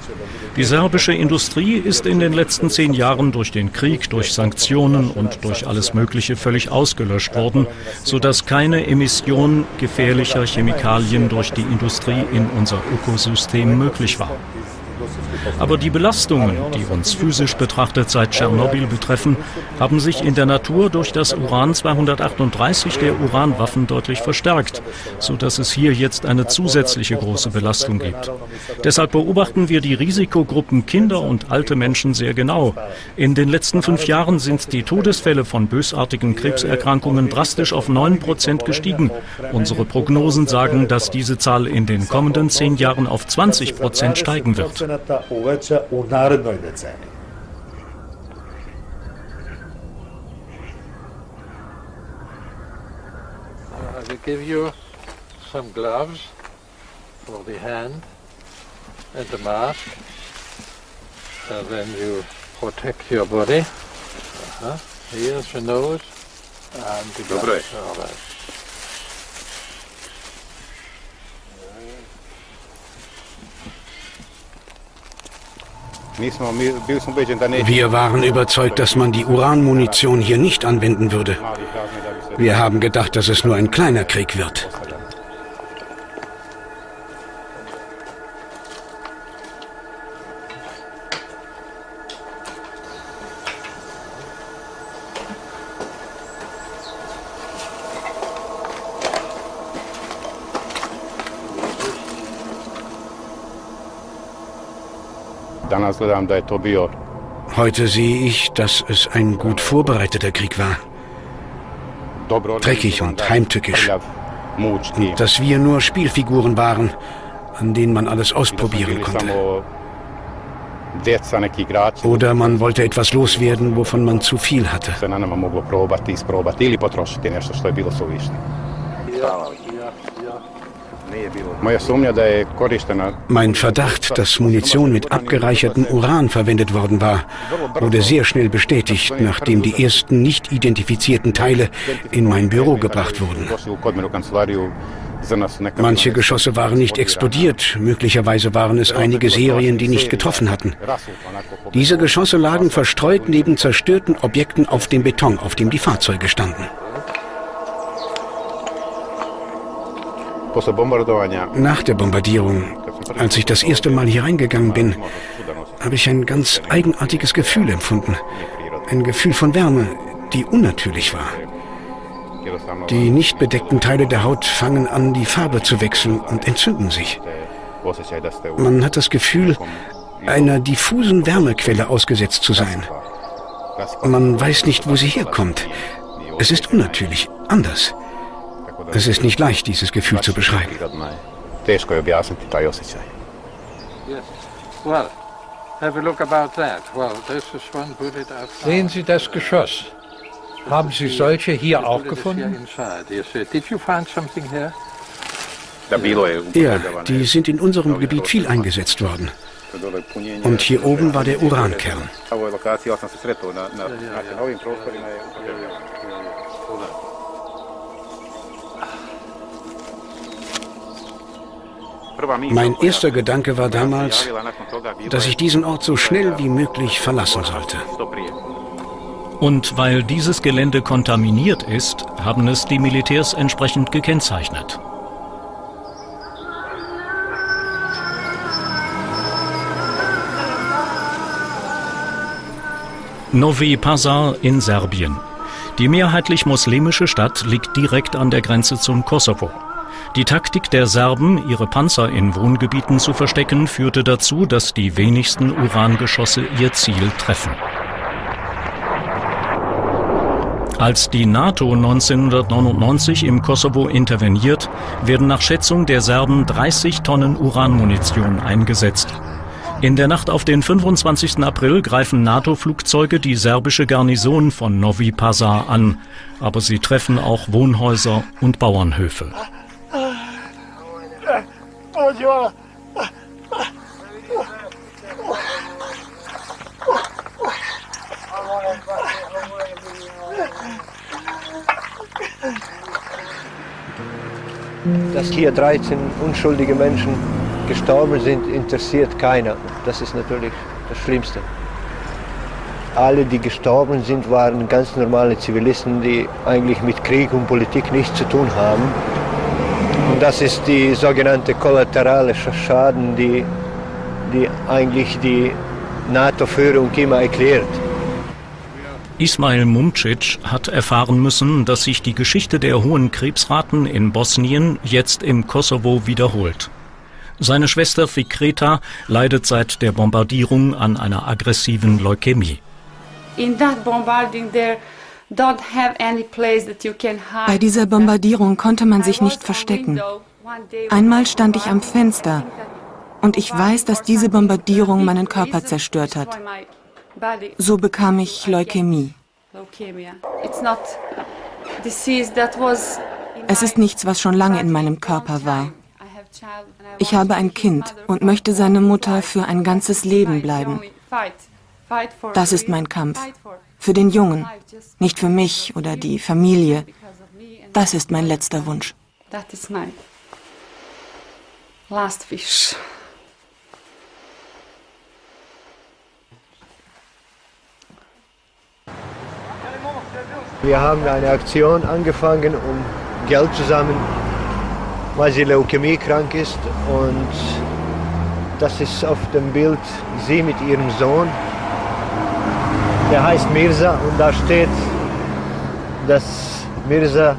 Die serbische Industrie ist in den letzten zehn Jahren durch den Krieg, durch Sanktionen und durch alles Mögliche völlig ausgelöscht worden, sodass keine Emission gefährlicher Chemikalien durch die Industrie in unser Ökosystem möglich war. Aber die Belastungen, die uns physisch betrachtet seit Tschernobyl betreffen, haben sich in der Natur durch das Uran 238 der Uranwaffen deutlich verstärkt, sodass es hier jetzt eine zusätzliche große Belastung gibt. Deshalb beobachten wir die Risikogruppen Kinder und alte Menschen sehr genau. In den letzten fünf Jahren sind die Todesfälle von bösartigen Krebserkrankungen drastisch auf 9 Prozent gestiegen. Unsere Prognosen sagen, dass diese Zahl in den kommenden zehn Jahren auf 20 Prozent steigen wird.
Uveća u narednoj deceniji.
I will give you some gloves for the hand and the mask. So then you protect your body. Uh-huh. Here's the nose and the gloves.
Dobre.
All right.
Wir waren überzeugt, dass man die Uranmunition hier nicht anwenden würde. Wir haben gedacht, dass es nur ein kleiner Krieg wird. Heute sehe ich, dass es ein gut vorbereiteter Krieg war. Dreckig und heimtückisch. Und dass wir nur Spielfiguren waren, an denen man alles ausprobieren konnte. Oder man wollte etwas loswerden, wovon man zu viel hatte. Mein Verdacht, dass Munition mit abgereichertem Uran verwendet worden war, wurde sehr schnell bestätigt, nachdem die ersten nicht identifizierten Teile in mein Büro gebracht wurden. Manche Geschosse waren nicht explodiert, möglicherweise waren es einige Serien, die nicht getroffen hatten. Diese Geschosse lagen verstreut neben zerstörten Objekten auf dem Beton, auf dem die Fahrzeuge standen. Nach der Bombardierung, als ich das erste Mal hier reingegangen bin, habe ich ein ganz eigenartiges Gefühl empfunden. Ein Gefühl von Wärme, die unnatürlich war. Die nicht bedeckten Teile der Haut fangen an, die Farbe zu wechseln und entzünden sich. Man hat das Gefühl, einer diffusen Wärmequelle ausgesetzt zu sein. Man weiß nicht, wo sie herkommt. Es ist unnatürlich, anders. Es ist nicht leicht, dieses Gefühl zu beschreiben.
Sehen Sie das Geschoss? Haben Sie solche hier auch gefunden?
Ja, die sind in unserem Gebiet viel eingesetzt worden. Und hier oben war der Urankern. Mein erster Gedanke war damals, dass ich diesen Ort so schnell wie möglich verlassen sollte.
Und weil dieses Gelände kontaminiert ist, haben es die Militärs entsprechend gekennzeichnet. Novi Pazar in Serbien. Die mehrheitlich muslimische Stadt liegt direkt an der Grenze zum Kosovo. Die Taktik der Serben, ihre Panzer in Wohngebieten zu verstecken, führte dazu, dass die wenigsten Urangeschosse ihr Ziel treffen. Als die NATO 1999 im Kosovo interveniert, werden nach Schätzung der Serben 30 Tonnen Uranmunition eingesetzt. In der Nacht auf den 25. April greifen NATO-Flugzeuge die serbische Garnison von Novi Pazar an, aber sie treffen auch Wohnhäuser und Bauernhöfe.
Dass hier 13 unschuldige Menschen gestorben sind, interessiert keiner. Das ist natürlich das Schlimmste. Alle, die gestorben sind, waren ganz normale Zivilisten, die eigentlich mit Krieg und Politik nichts zu tun haben. Und das ist die sogenannte kollaterale Schaden, die, die eigentlich die NATO-Führung immer erklärt.
Ismail Mumcic hat erfahren müssen, dass sich die Geschichte der hohen Krebsraten in Bosnien jetzt im Kosovo wiederholt. Seine Schwester Fikreta leidet seit der Bombardierung an einer aggressiven Leukämie.
Bei dieser Bombardierung konnte man sich nicht verstecken. Einmal stand ich am Fenster und ich weiß, dass diese Bombardierung meinen Körper zerstört hat. So bekam ich Leukämie. Es ist nichts, was schon lange in meinem Körper war. Ich habe ein Kind und möchte seine Mutter für ein ganzes Leben bleiben. Das ist mein Kampf. Für den Jungen, nicht für mich oder die Familie. Das ist mein letzter Wunsch. Last wish.
Wir haben eine Aktion angefangen, um Geld zusammen, weil sie Leukämie krank ist. Und das ist auf dem Bild sie mit ihrem Sohn. Der heißt Mirza und da steht, dass Mirza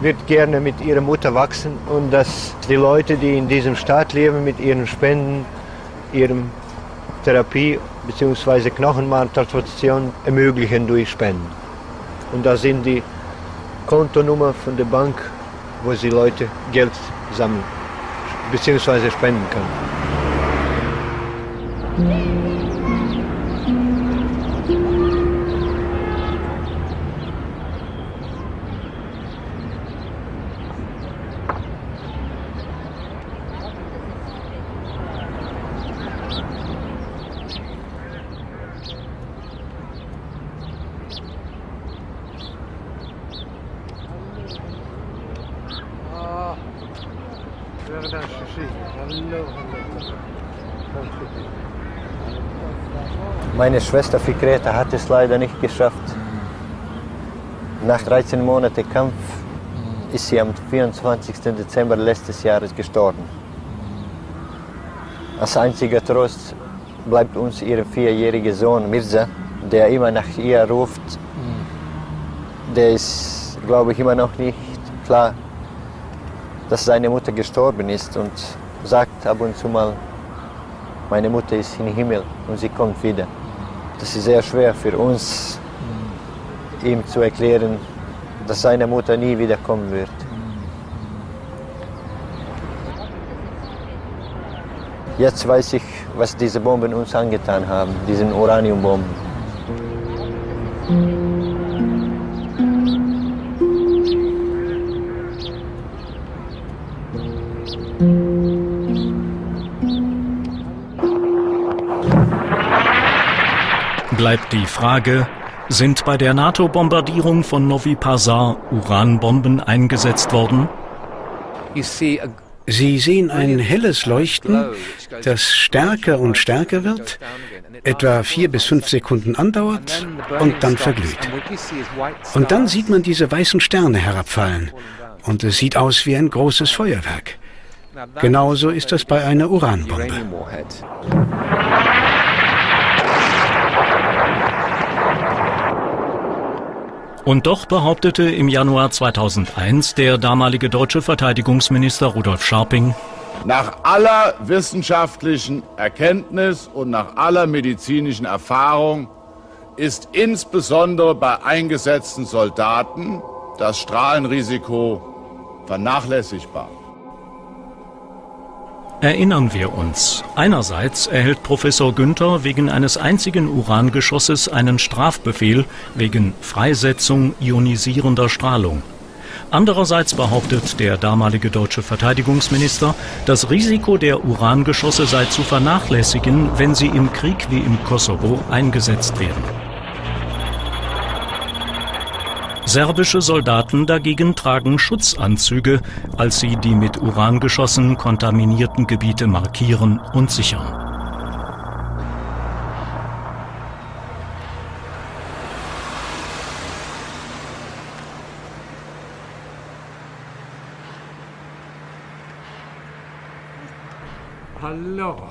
wird gerne mit ihrer Mutter wachsen und dass die Leute, die in diesem Staat leben, mit ihren Spenden, ihrem Therapie bzw. Knochenmarktransplantation ermöglichen durch Spenden. Und da sind die Kontonummer von der Bank, wo sie Leute Geld sammeln bzw. spenden können. Meine Schwester Fikreta hat es leider nicht geschafft. Nach 13 Monaten Kampf ist sie am 24. Dezember letztes Jahres gestorben. Als einziger Trost bleibt uns ihr vierjähriger Sohn Mirza, der immer nach ihr ruft. Der ist, glaube ich, immer noch nicht klar, dass seine Mutter gestorben ist und sagt ab und zu mal, meine Mutter ist im Himmel und sie kommt wieder. Das ist sehr schwer für uns, ihm zu erklären, dass seine Mutter nie wiederkommen wird. Jetzt weiß ich, was diese Bomben uns angetan haben, diese Uraniumbomben.
Bleibt die Frage, sind bei der NATO-Bombardierung von Novi Pazar Uranbomben eingesetzt worden?
Sie sehen ein helles Leuchten, das stärker und stärker wird, etwa vier bis fünf Sekunden andauert und dann verglüht. Und dann sieht man diese weißen Sterne herabfallen und es sieht aus wie ein großes Feuerwerk. Genauso ist das bei einer Uranbombe.
Und doch behauptete im Januar 2001 der damalige deutsche Verteidigungsminister Rudolf Scharping,
nach aller wissenschaftlichen Erkenntnis und nach aller medizinischen Erfahrung ist insbesondere bei eingesetzten Soldaten das Strahlenrisiko vernachlässigbar.
Erinnern wir uns. Einerseits erhält Professor Günther wegen eines einzigen Urangeschosses einen Strafbefehl wegen Freisetzung ionisierender Strahlung. Andererseits behauptet der damalige deutsche Verteidigungsminister, das Risiko der Urangeschosse sei zu vernachlässigen, wenn sie im Krieg wie im Kosovo eingesetzt werden. Serbische Soldaten dagegen tragen Schutzanzüge, als sie die mit Urangeschossen kontaminierten Gebiete markieren und sichern.
Hello.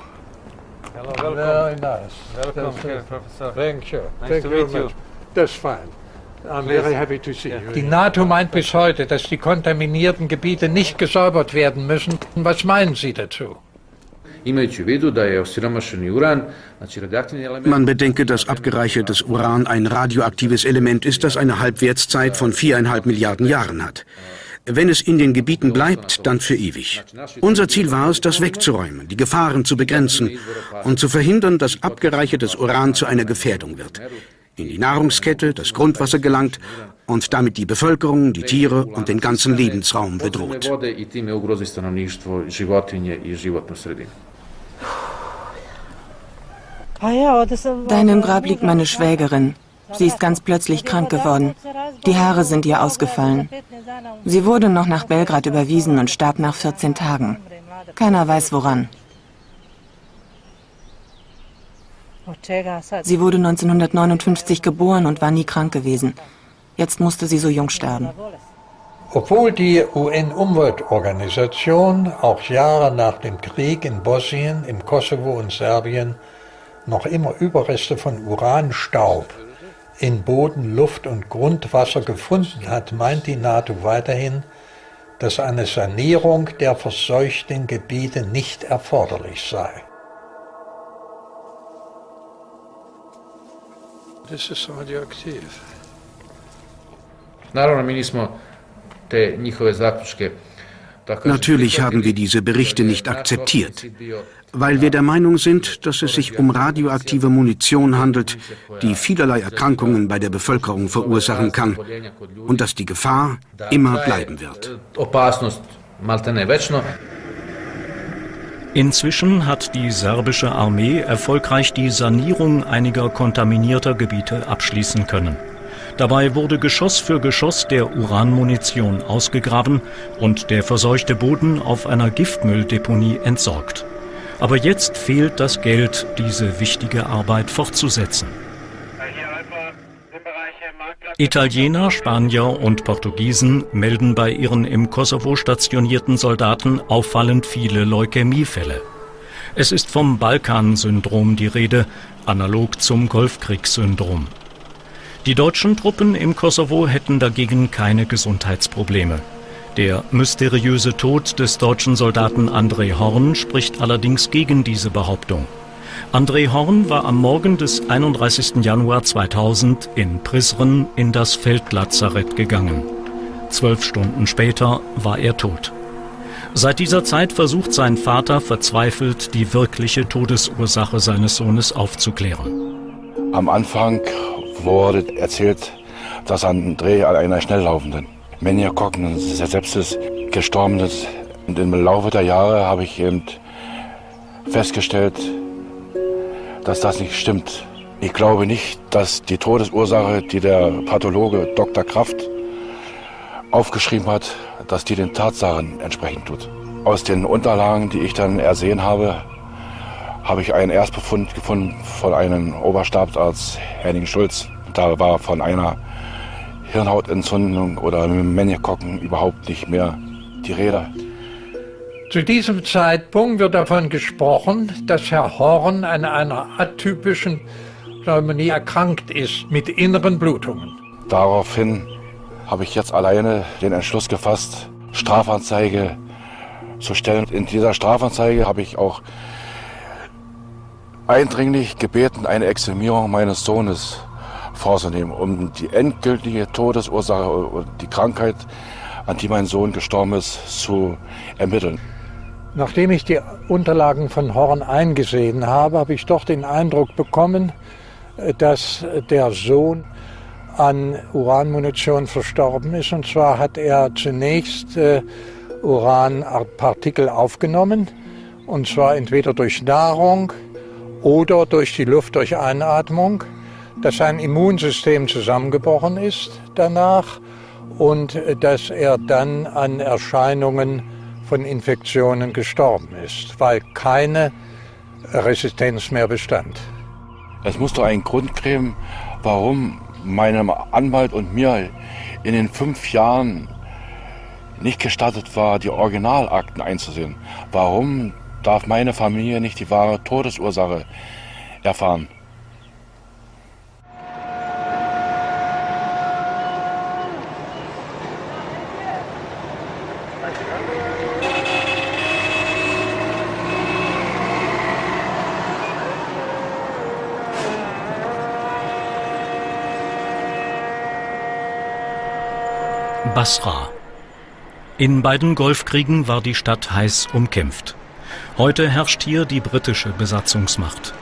Hello, welcome.
Very nice.
Welcome
That's
here,
it.
Professor.
Thank you.
Nice
Thank
to
you
meet you.
much. That's fine. I'm
Please.
very happy to see you. Die NATO meint bis heute, dass die kontaminierten Gebiete nicht gesäubert werden müssen. Was meinen Sie dazu?
Man bedenke, dass abgereichertes Uran ein radioaktives Element ist, das eine Halbwertszeit von viereinhalb Milliarden Jahren hat. Wenn es in den Gebieten bleibt, dann für ewig. Unser Ziel war es, das wegzuräumen, die Gefahren zu begrenzen und zu verhindern, dass abgereichertes Uran zu einer Gefährdung wird. In die Nahrungskette, das Grundwasser gelangt und damit die Bevölkerung, die Tiere und den ganzen Lebensraum bedroht.
dem Grab liegt meine Schwägerin. Sie ist ganz plötzlich krank geworden. Die Haare sind ihr ausgefallen. Sie wurde noch nach Belgrad überwiesen und starb nach 14 Tagen. Keiner weiß woran. Sie wurde 1959 geboren und war nie krank gewesen. Jetzt musste sie so jung sterben.
Obwohl die UN-Umweltorganisation auch Jahre nach dem Krieg in Bosnien, im Kosovo und Serbien noch immer Überreste von Uranstaub in Boden, Luft und Grundwasser gefunden hat, meint die NATO weiterhin, dass eine Sanierung der verseuchten Gebiete nicht erforderlich sei. Das ist radioaktiv.
Naravno, mi nismo te njihove zaključke
Natürlich haben wir diese Berichte nicht akzeptiert, weil wir der Meinung sind, dass es sich um radioaktive Munition handelt, die vielerlei Erkrankungen bei der Bevölkerung verursachen kann und dass die Gefahr immer bleiben wird.
Inzwischen hat die serbische Armee erfolgreich die Sanierung einiger kontaminierter Gebiete abschließen können. Dabei wurde Geschoss für Geschoss der Uranmunition ausgegraben und der verseuchte Boden auf einer Giftmülldeponie entsorgt. Aber jetzt fehlt das Geld, diese wichtige Arbeit fortzusetzen. Italiener, Spanier und Portugiesen melden bei ihren im Kosovo stationierten Soldaten auffallend viele Leukämiefälle. Es ist vom Balkan-Syndrom die Rede, analog zum Golfkriegssyndrom. Die deutschen Truppen im Kosovo hätten dagegen keine Gesundheitsprobleme. Der mysteriöse Tod des deutschen Soldaten André Horn spricht allerdings gegen diese Behauptung. André Horn war am Morgen des 31. Januar 2000 in Prizren in das Feldlazarett gegangen. Zwölf Stunden später war er tot. Seit dieser Zeit versucht sein Vater verzweifelt, die wirkliche Todesursache seines Sohnes aufzuklären.
Am Anfang wurde erzählt, dass André an einer schnelllaufenden Menierkokken Sepsis gestorben ist. Und im Laufe der Jahre habe ich eben festgestellt, dass das nicht stimmt. Ich glaube nicht, dass die Todesursache, die der Pathologe Dr. Kraft aufgeschrieben hat, dass die den Tatsachen entsprechend tut. Aus den Unterlagen, die ich dann ersehen habe, habe ich einen Erstbefund gefunden von einem Oberstabsarzt Henning Schulz. Da war von einer Hirnhautentzündung oder Menierkokken überhaupt nicht mehr die Rede.
Zu diesem Zeitpunkt wird davon gesprochen, dass Herr Horn an einer atypischen Pneumonie erkrankt ist mit inneren Blutungen.
Daraufhin habe ich jetzt alleine den Entschluss gefasst, Strafanzeige zu stellen. In dieser Strafanzeige habe ich auch eindringlich gebeten, eine Exhumierung meines Sohnes vorzunehmen, um die endgültige Todesursache und die Krankheit, an die mein Sohn gestorben ist, zu ermitteln.
Nachdem ich die Unterlagen von Horn eingesehen habe, habe ich doch den Eindruck bekommen, dass der Sohn an Uranmunition verstorben ist. Und zwar hat er zunächst äh, Uranpartikel aufgenommen, und zwar entweder durch Nahrung oder durch die Luft durch Einatmung, dass sein Immunsystem zusammengebrochen ist danach und äh, dass er dann an Erscheinungen von Infektionen gestorben ist, weil keine Resistenz mehr bestand.
Es muss doch einen Grund geben, warum meinem Anwalt und mir in den fünf Jahren nicht gestattet war, die Originalakten einzusehen. Warum darf meine Familie nicht die wahre Todesursache erfahren?
Basra. In beiden Golfkriegen war die Stadt heiß umkämpft. Heute herrscht hier die britische Besatzungsmacht.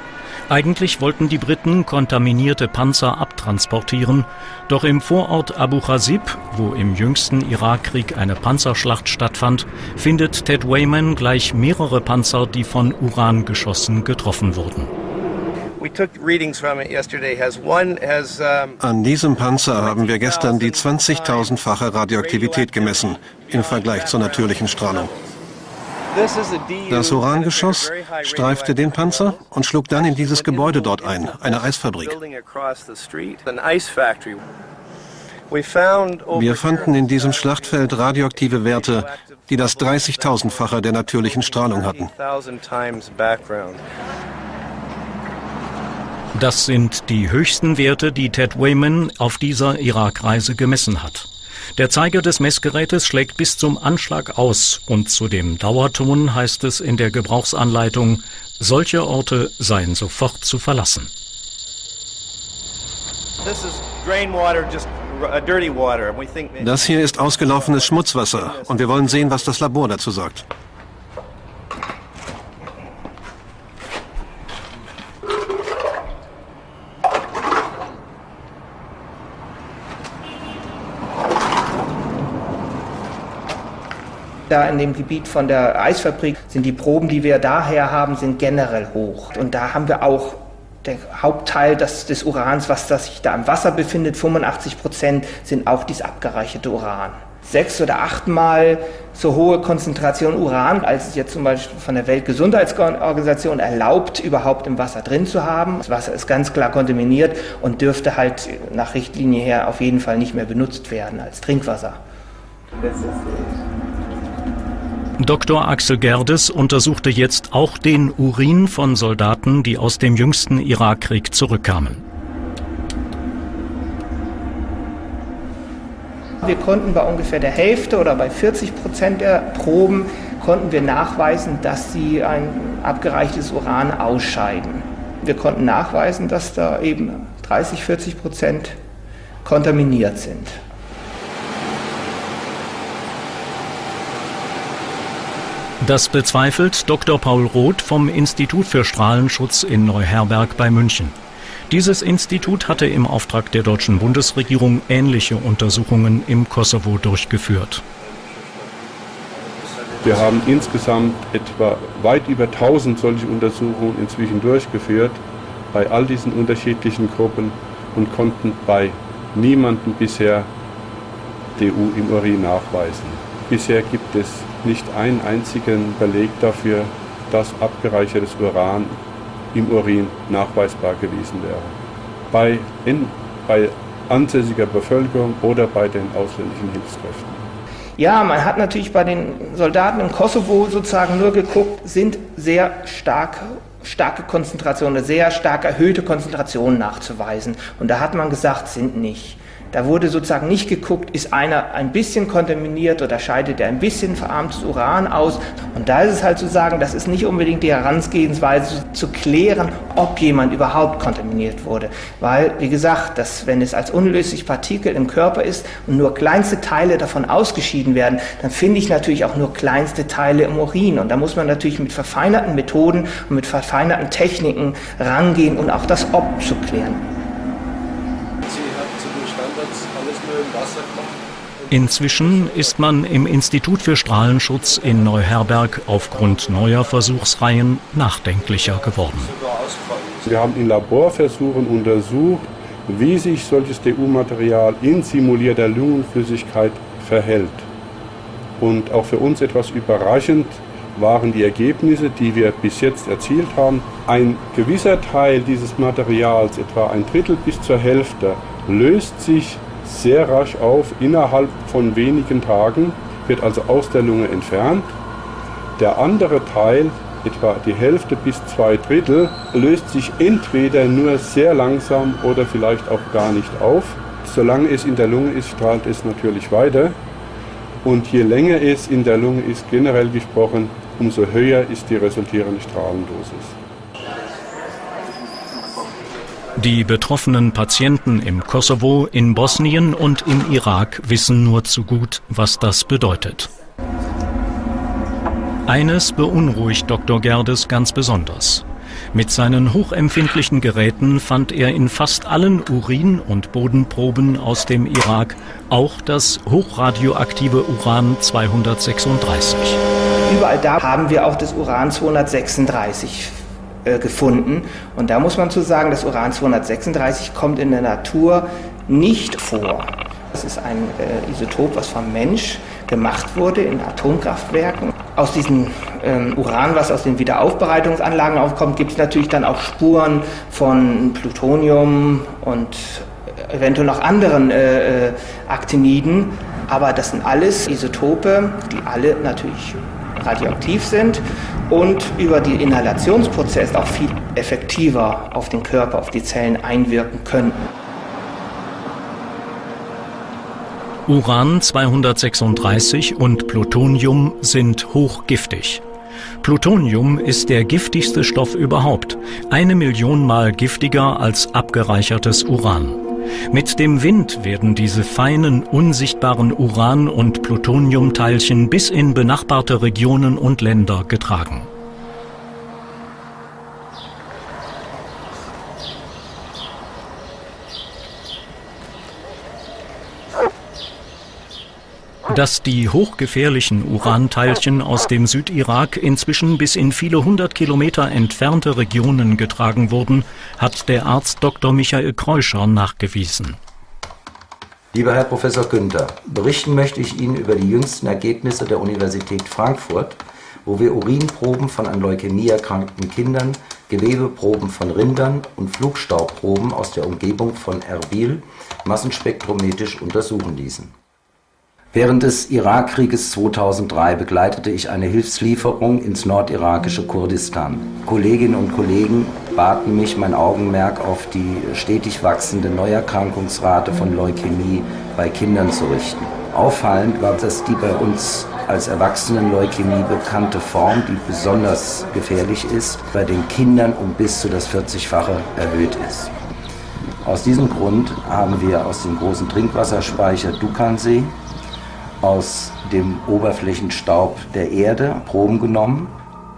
Eigentlich wollten die Briten kontaminierte Panzer abtransportieren, doch im Vorort Abu Chasib, wo im jüngsten Irakkrieg eine Panzerschlacht stattfand, findet Ted Wayman gleich mehrere Panzer, die von Urangeschossen getroffen wurden.
An diesem Panzer haben wir gestern die 20.000-fache Radioaktivität gemessen im Vergleich zur natürlichen Strahlung. Das Urangeschoss streifte den Panzer und schlug dann in dieses Gebäude dort ein, eine Eisfabrik. Wir fanden in diesem Schlachtfeld radioaktive Werte, die das 30.000-fache der natürlichen Strahlung hatten.
Das sind die höchsten Werte, die Ted Wayman auf dieser Irakreise gemessen hat. Der Zeiger des Messgerätes schlägt bis zum Anschlag aus und zu dem Dauerton heißt es in der Gebrauchsanleitung, solche Orte seien sofort zu verlassen.
Das hier ist ausgelaufenes Schmutzwasser und wir wollen sehen, was das Labor dazu sagt.
Da in dem Gebiet von der Eisfabrik sind die Proben, die wir daher haben, sind generell hoch. Und da haben wir auch der Hauptteil des, des Urans, was das sich da im Wasser befindet, 85 Prozent, sind auch dieses abgereicherte Uran. Sechs oder achtmal so hohe Konzentration Uran, als es jetzt zum Beispiel von der Weltgesundheitsorganisation erlaubt, überhaupt im Wasser drin zu haben. Das Wasser ist ganz klar kontaminiert und dürfte halt nach Richtlinie her auf jeden Fall nicht mehr benutzt werden als Trinkwasser.
Dr. Axel Gerdes untersuchte jetzt auch den Urin von Soldaten, die aus dem jüngsten Irakkrieg zurückkamen.
Wir konnten bei ungefähr der Hälfte oder bei 40 Prozent der Proben konnten wir nachweisen, dass sie ein abgereichtes Uran ausscheiden. Wir konnten nachweisen, dass da eben 30, 40 Prozent kontaminiert sind.
Das bezweifelt Dr. Paul Roth vom Institut für Strahlenschutz in Neuherberg bei München. Dieses Institut hatte im Auftrag der deutschen Bundesregierung ähnliche Untersuchungen im Kosovo durchgeführt.
Wir haben insgesamt etwa weit über 1000 solche Untersuchungen inzwischen durchgeführt bei all diesen unterschiedlichen Gruppen und konnten bei niemandem bisher DU im Urin nachweisen. Bisher gibt es nicht einen einzigen Beleg dafür, dass abgereichertes Uran im Urin nachweisbar gewesen wäre. Bei, in, bei ansässiger Bevölkerung oder bei den ausländischen Hilfskräften.
Ja, man hat natürlich bei den Soldaten im Kosovo sozusagen nur geguckt, sind sehr stark, starke Konzentrationen, sehr stark erhöhte Konzentrationen nachzuweisen. Und da hat man gesagt, sind nicht. Da wurde sozusagen nicht geguckt, ist einer ein bisschen kontaminiert oder scheidet er ein bisschen verarmtes Uran aus. Und da ist es halt zu sagen, das ist nicht unbedingt die Herangehensweise zu klären, ob jemand überhaupt kontaminiert wurde. Weil, wie gesagt, dass, wenn es als unlöslich Partikel im Körper ist und nur kleinste Teile davon ausgeschieden werden, dann finde ich natürlich auch nur kleinste Teile im Urin. Und da muss man natürlich mit verfeinerten Methoden und mit verfeinerten Techniken rangehen und auch das Ob zu klären.
Inzwischen ist man im Institut für Strahlenschutz in Neuherberg aufgrund neuer Versuchsreihen nachdenklicher geworden.
Wir haben in Laborversuchen untersucht, wie sich solches DU-Material in simulierter Lungenflüssigkeit verhält. Und auch für uns etwas überraschend waren die Ergebnisse, die wir bis jetzt erzielt haben. Ein gewisser Teil dieses Materials, etwa ein Drittel bis zur Hälfte, löst sich sehr rasch auf, innerhalb von wenigen Tagen, wird also aus der Lunge entfernt. Der andere Teil, etwa die Hälfte bis zwei Drittel, löst sich entweder nur sehr langsam oder vielleicht auch gar nicht auf. Solange es in der Lunge ist, strahlt es natürlich weiter. Und je länger es in der Lunge ist, generell gesprochen, umso höher ist die resultierende Strahlendosis.
Die betroffenen Patienten im Kosovo, in Bosnien und im Irak wissen nur zu gut, was das bedeutet. Eines beunruhigt Dr. Gerdes ganz besonders. Mit seinen hochempfindlichen Geräten fand er in fast allen Urin- und Bodenproben aus dem Irak auch das hochradioaktive Uran 236.
Überall da haben wir auch das Uran 236 äh, gefunden. Und da muss man zu sagen, das Uran 236 kommt in der Natur nicht vor. Das ist ein äh, Isotop, was vom Mensch gemacht wurde in Atomkraftwerken. Aus diesem ähm, Uran, was aus den Wiederaufbereitungsanlagen aufkommt, gibt es natürlich dann auch Spuren von Plutonium und eventuell noch anderen äh, äh, Aktiniden. Aber das sind alles Isotope, die alle natürlich radioaktiv sind und über den Inhalationsprozess auch viel effektiver auf den Körper, auf die Zellen einwirken könnten.
Uran 236 und Plutonium sind hochgiftig. Plutonium ist der giftigste Stoff überhaupt, eine Million Mal giftiger als abgereichertes Uran. Mit dem Wind werden diese feinen, unsichtbaren Uran- und Plutoniumteilchen bis in benachbarte Regionen und Länder getragen. Dass die hochgefährlichen Uranteilchen aus dem Südirak inzwischen bis in viele hundert Kilometer entfernte Regionen getragen wurden, hat der Arzt Dr. Michael Kreuscher nachgewiesen.
Lieber Herr Professor Günther, berichten möchte ich Ihnen über die jüngsten Ergebnisse der Universität Frankfurt, wo wir Urinproben von an Leukämie erkrankten Kindern, Gewebeproben von Rindern und Flugstaubproben aus der Umgebung von Erbil massenspektrometrisch untersuchen ließen. Während des Irakkrieges 2003 begleitete ich eine Hilfslieferung ins nordirakische Kurdistan. Kolleginnen und Kollegen baten mich, mein Augenmerk auf die stetig wachsende Neuerkrankungsrate von Leukämie bei Kindern zu richten. Auffallend war, dass die bei uns als Erwachsenen-Leukämie bekannte Form, die besonders gefährlich ist, bei den Kindern um bis zu das 40-fache erhöht ist. Aus diesem Grund haben wir aus dem großen Trinkwasserspeicher Dukansee aus dem Oberflächenstaub der Erde Proben genommen.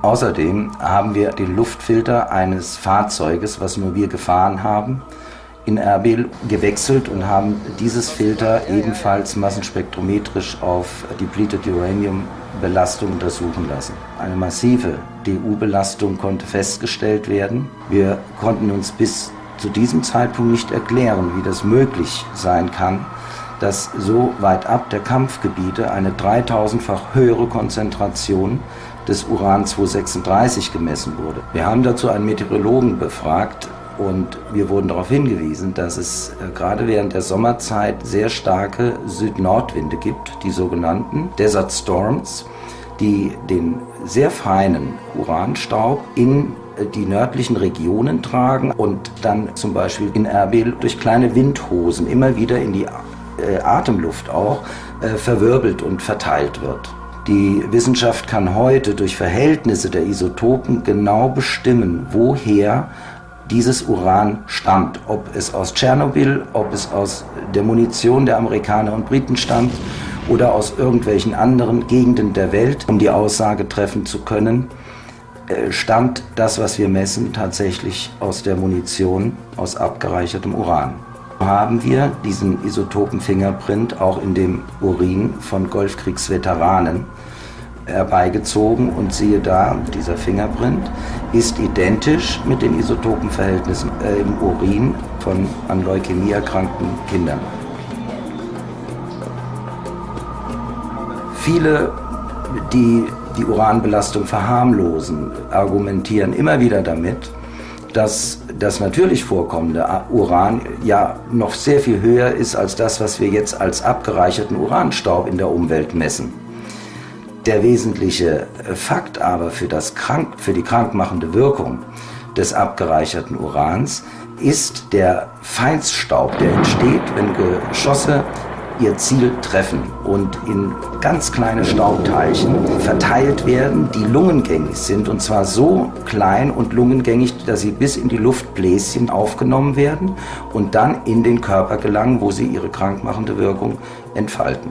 Außerdem haben wir den Luftfilter eines Fahrzeuges, was nur wir gefahren haben, in Erbil gewechselt und haben dieses Filter ebenfalls massenspektrometrisch auf Depleted Uranium Belastung untersuchen lassen. Eine massive DU-Belastung konnte festgestellt werden. Wir konnten uns bis zu diesem Zeitpunkt nicht erklären, wie das möglich sein kann, dass so weit ab der Kampfgebiete eine 3000-fach höhere Konzentration des Uran-236 gemessen wurde. Wir haben dazu einen Meteorologen befragt und wir wurden darauf hingewiesen, dass es äh, gerade während der Sommerzeit sehr starke Süd-Nordwinde gibt, die sogenannten Desert Storms, die den sehr feinen Uranstaub in die nördlichen Regionen tragen und dann zum Beispiel in Erbil durch kleine Windhosen immer wieder in die äh, Atemluft auch äh, verwirbelt und verteilt wird. Die Wissenschaft kann heute durch Verhältnisse der Isotopen genau bestimmen, woher dieses Uran stammt. Ob es aus Tschernobyl, ob es aus der Munition der Amerikaner und Briten stammt oder aus irgendwelchen anderen Gegenden der Welt, um die Aussage treffen zu können, äh, stammt das, was wir messen, tatsächlich aus der Munition, aus abgereichertem Uran. Haben wir diesen Isotopen-Fingerprint auch in dem Urin von Golfkriegsveteranen herbeigezogen und siehe da, dieser Fingerprint ist identisch mit den Isotopenverhältnissen äh, im Urin von an Leukämie erkrankten Kindern. Viele, die die Uranbelastung verharmlosen, argumentieren immer wieder damit, dass das natürlich vorkommende Uran ja noch sehr viel höher ist als das, was wir jetzt als abgereicherten Uranstaub in der Umwelt messen. Der wesentliche Fakt aber für, das krank, für die krankmachende Wirkung des abgereicherten Urans ist der Feinstaub, der entsteht, wenn Geschosse ihr Ziel treffen und in ganz kleine Staubteilchen verteilt werden, die lungengängig sind und zwar so klein und lungengängig, dass sie bis in die Luftbläschen aufgenommen werden und dann in den Körper gelangen, wo sie ihre krankmachende Wirkung entfalten.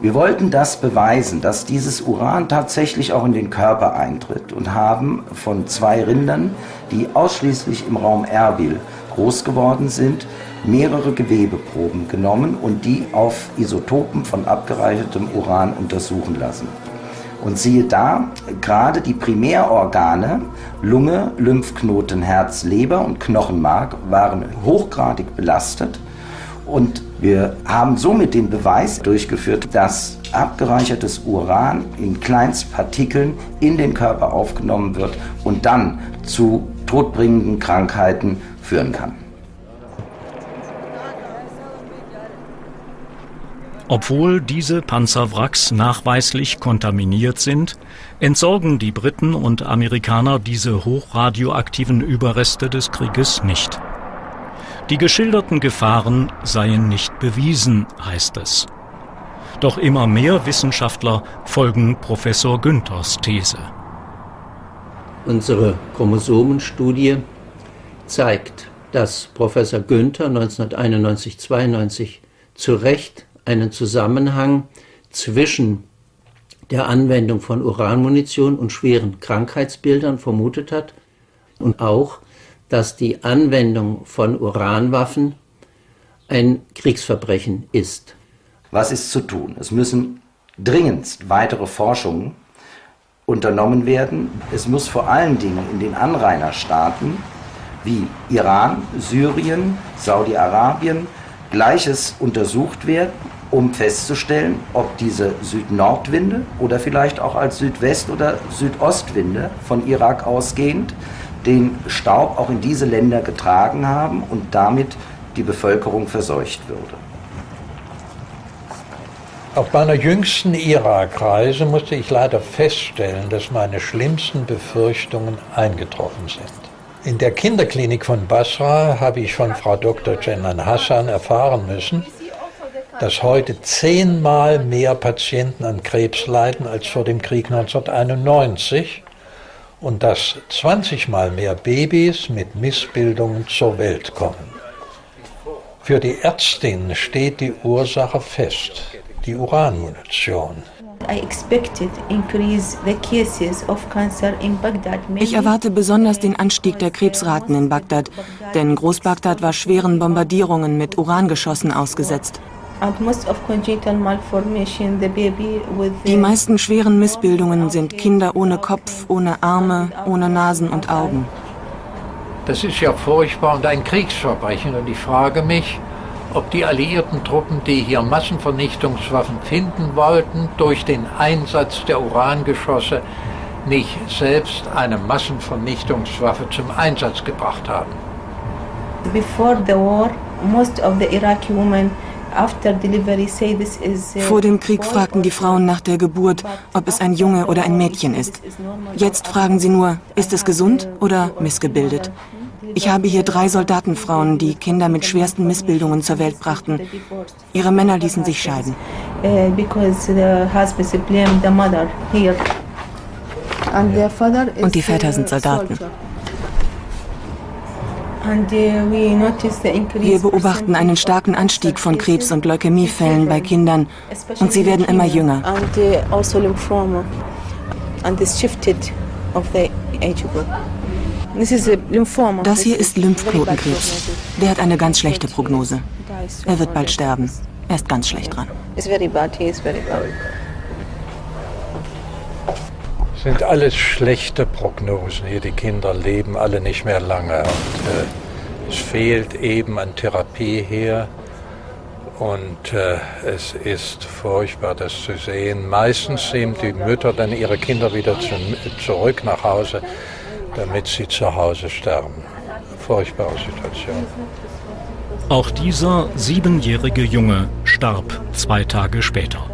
Wir wollten das beweisen, dass dieses Uran tatsächlich auch in den Körper eintritt und haben von zwei Rindern, die ausschließlich im Raum Erbil groß geworden sind, mehrere Gewebeproben genommen und die auf Isotopen von abgereichertem Uran untersuchen lassen. Und siehe da, gerade die Primärorgane, Lunge, Lymphknoten, Herz, Leber und Knochenmark waren hochgradig belastet. Und wir haben somit den Beweis durchgeführt, dass abgereichertes Uran in Kleinstpartikeln in den Körper aufgenommen wird und dann zu todbringenden Krankheiten führen kann.
Obwohl diese Panzerwracks nachweislich kontaminiert sind, entsorgen die Briten und Amerikaner diese hochradioaktiven Überreste des Krieges nicht. Die geschilderten Gefahren seien nicht bewiesen, heißt es. Doch immer mehr Wissenschaftler folgen Professor Günthers These.
Unsere Chromosomenstudie zeigt, dass Professor Günther 1991-92 zu Recht einen Zusammenhang zwischen der Anwendung von Uranmunition und schweren Krankheitsbildern vermutet hat und auch, dass die Anwendung von Uranwaffen ein Kriegsverbrechen ist.
Was ist zu tun? Es müssen dringendst weitere Forschungen unternommen werden. Es muss vor allen Dingen in den Anrainerstaaten wie Iran, Syrien, Saudi-Arabien Gleiches untersucht werden um festzustellen, ob diese Süd-Nord-Winde oder vielleicht auch als Südwest- oder Südostwinde von Irak ausgehend den Staub auch in diese Länder getragen haben und damit die Bevölkerung verseucht würde.
Auf meiner jüngsten Irakreise musste ich leider feststellen, dass meine schlimmsten Befürchtungen eingetroffen sind. In der Kinderklinik von Basra habe ich von Frau Dr. Jenan Hassan erfahren müssen, dass heute zehnmal mehr Patienten an Krebs leiden als vor dem Krieg 1991 und dass 20 mal mehr Babys mit Missbildungen zur Welt kommen. Für die Ärztin steht die Ursache fest, die Uranmunition.
Ich erwarte besonders den Anstieg der Krebsraten in Bagdad, denn Großbagdad war schweren Bombardierungen mit Urangeschossen ausgesetzt. Die meisten schweren Missbildungen sind Kinder ohne Kopf, ohne Arme, ohne Nasen und Augen.
Das ist ja furchtbar und ein Kriegsverbrechen. Und ich frage mich, ob die alliierten Truppen, die hier Massenvernichtungswaffen finden wollten, durch den Einsatz der Urangeschosse nicht selbst eine Massenvernichtungswaffe zum Einsatz gebracht haben.
Before the war, most of the Iraqi women
Vor dem Krieg fragten die Frauen nach der Geburt, ob es ein Junge oder ein Mädchen ist. Jetzt fragen sie nur, ist es gesund oder missgebildet? Ich habe hier drei Soldatenfrauen, die Kinder mit schwersten Missbildungen zur Welt brachten. Ihre Männer ließen sich scheiden. Und die Väter sind Soldaten. Wir beobachten einen starken Anstieg von Krebs- und Leukämiefällen bei Kindern und sie werden immer jünger. Also das hier ist Lymphknotenkrebs. Der hat eine ganz schlechte Prognose. Er wird bald sterben. Er ist ganz schlecht dran.
sind alles schlechte Prognosen hier. Die Kinder leben alle nicht mehr lange. Und, äh, es fehlt eben an Therapie hier. Und äh, es ist furchtbar, das zu sehen. Meistens nehmen die Mütter dann ihre Kinder wieder zu, zurück nach Hause, damit sie zu Hause sterben. Furchtbare Situation.
Auch dieser siebenjährige Junge starb zwei Tage später.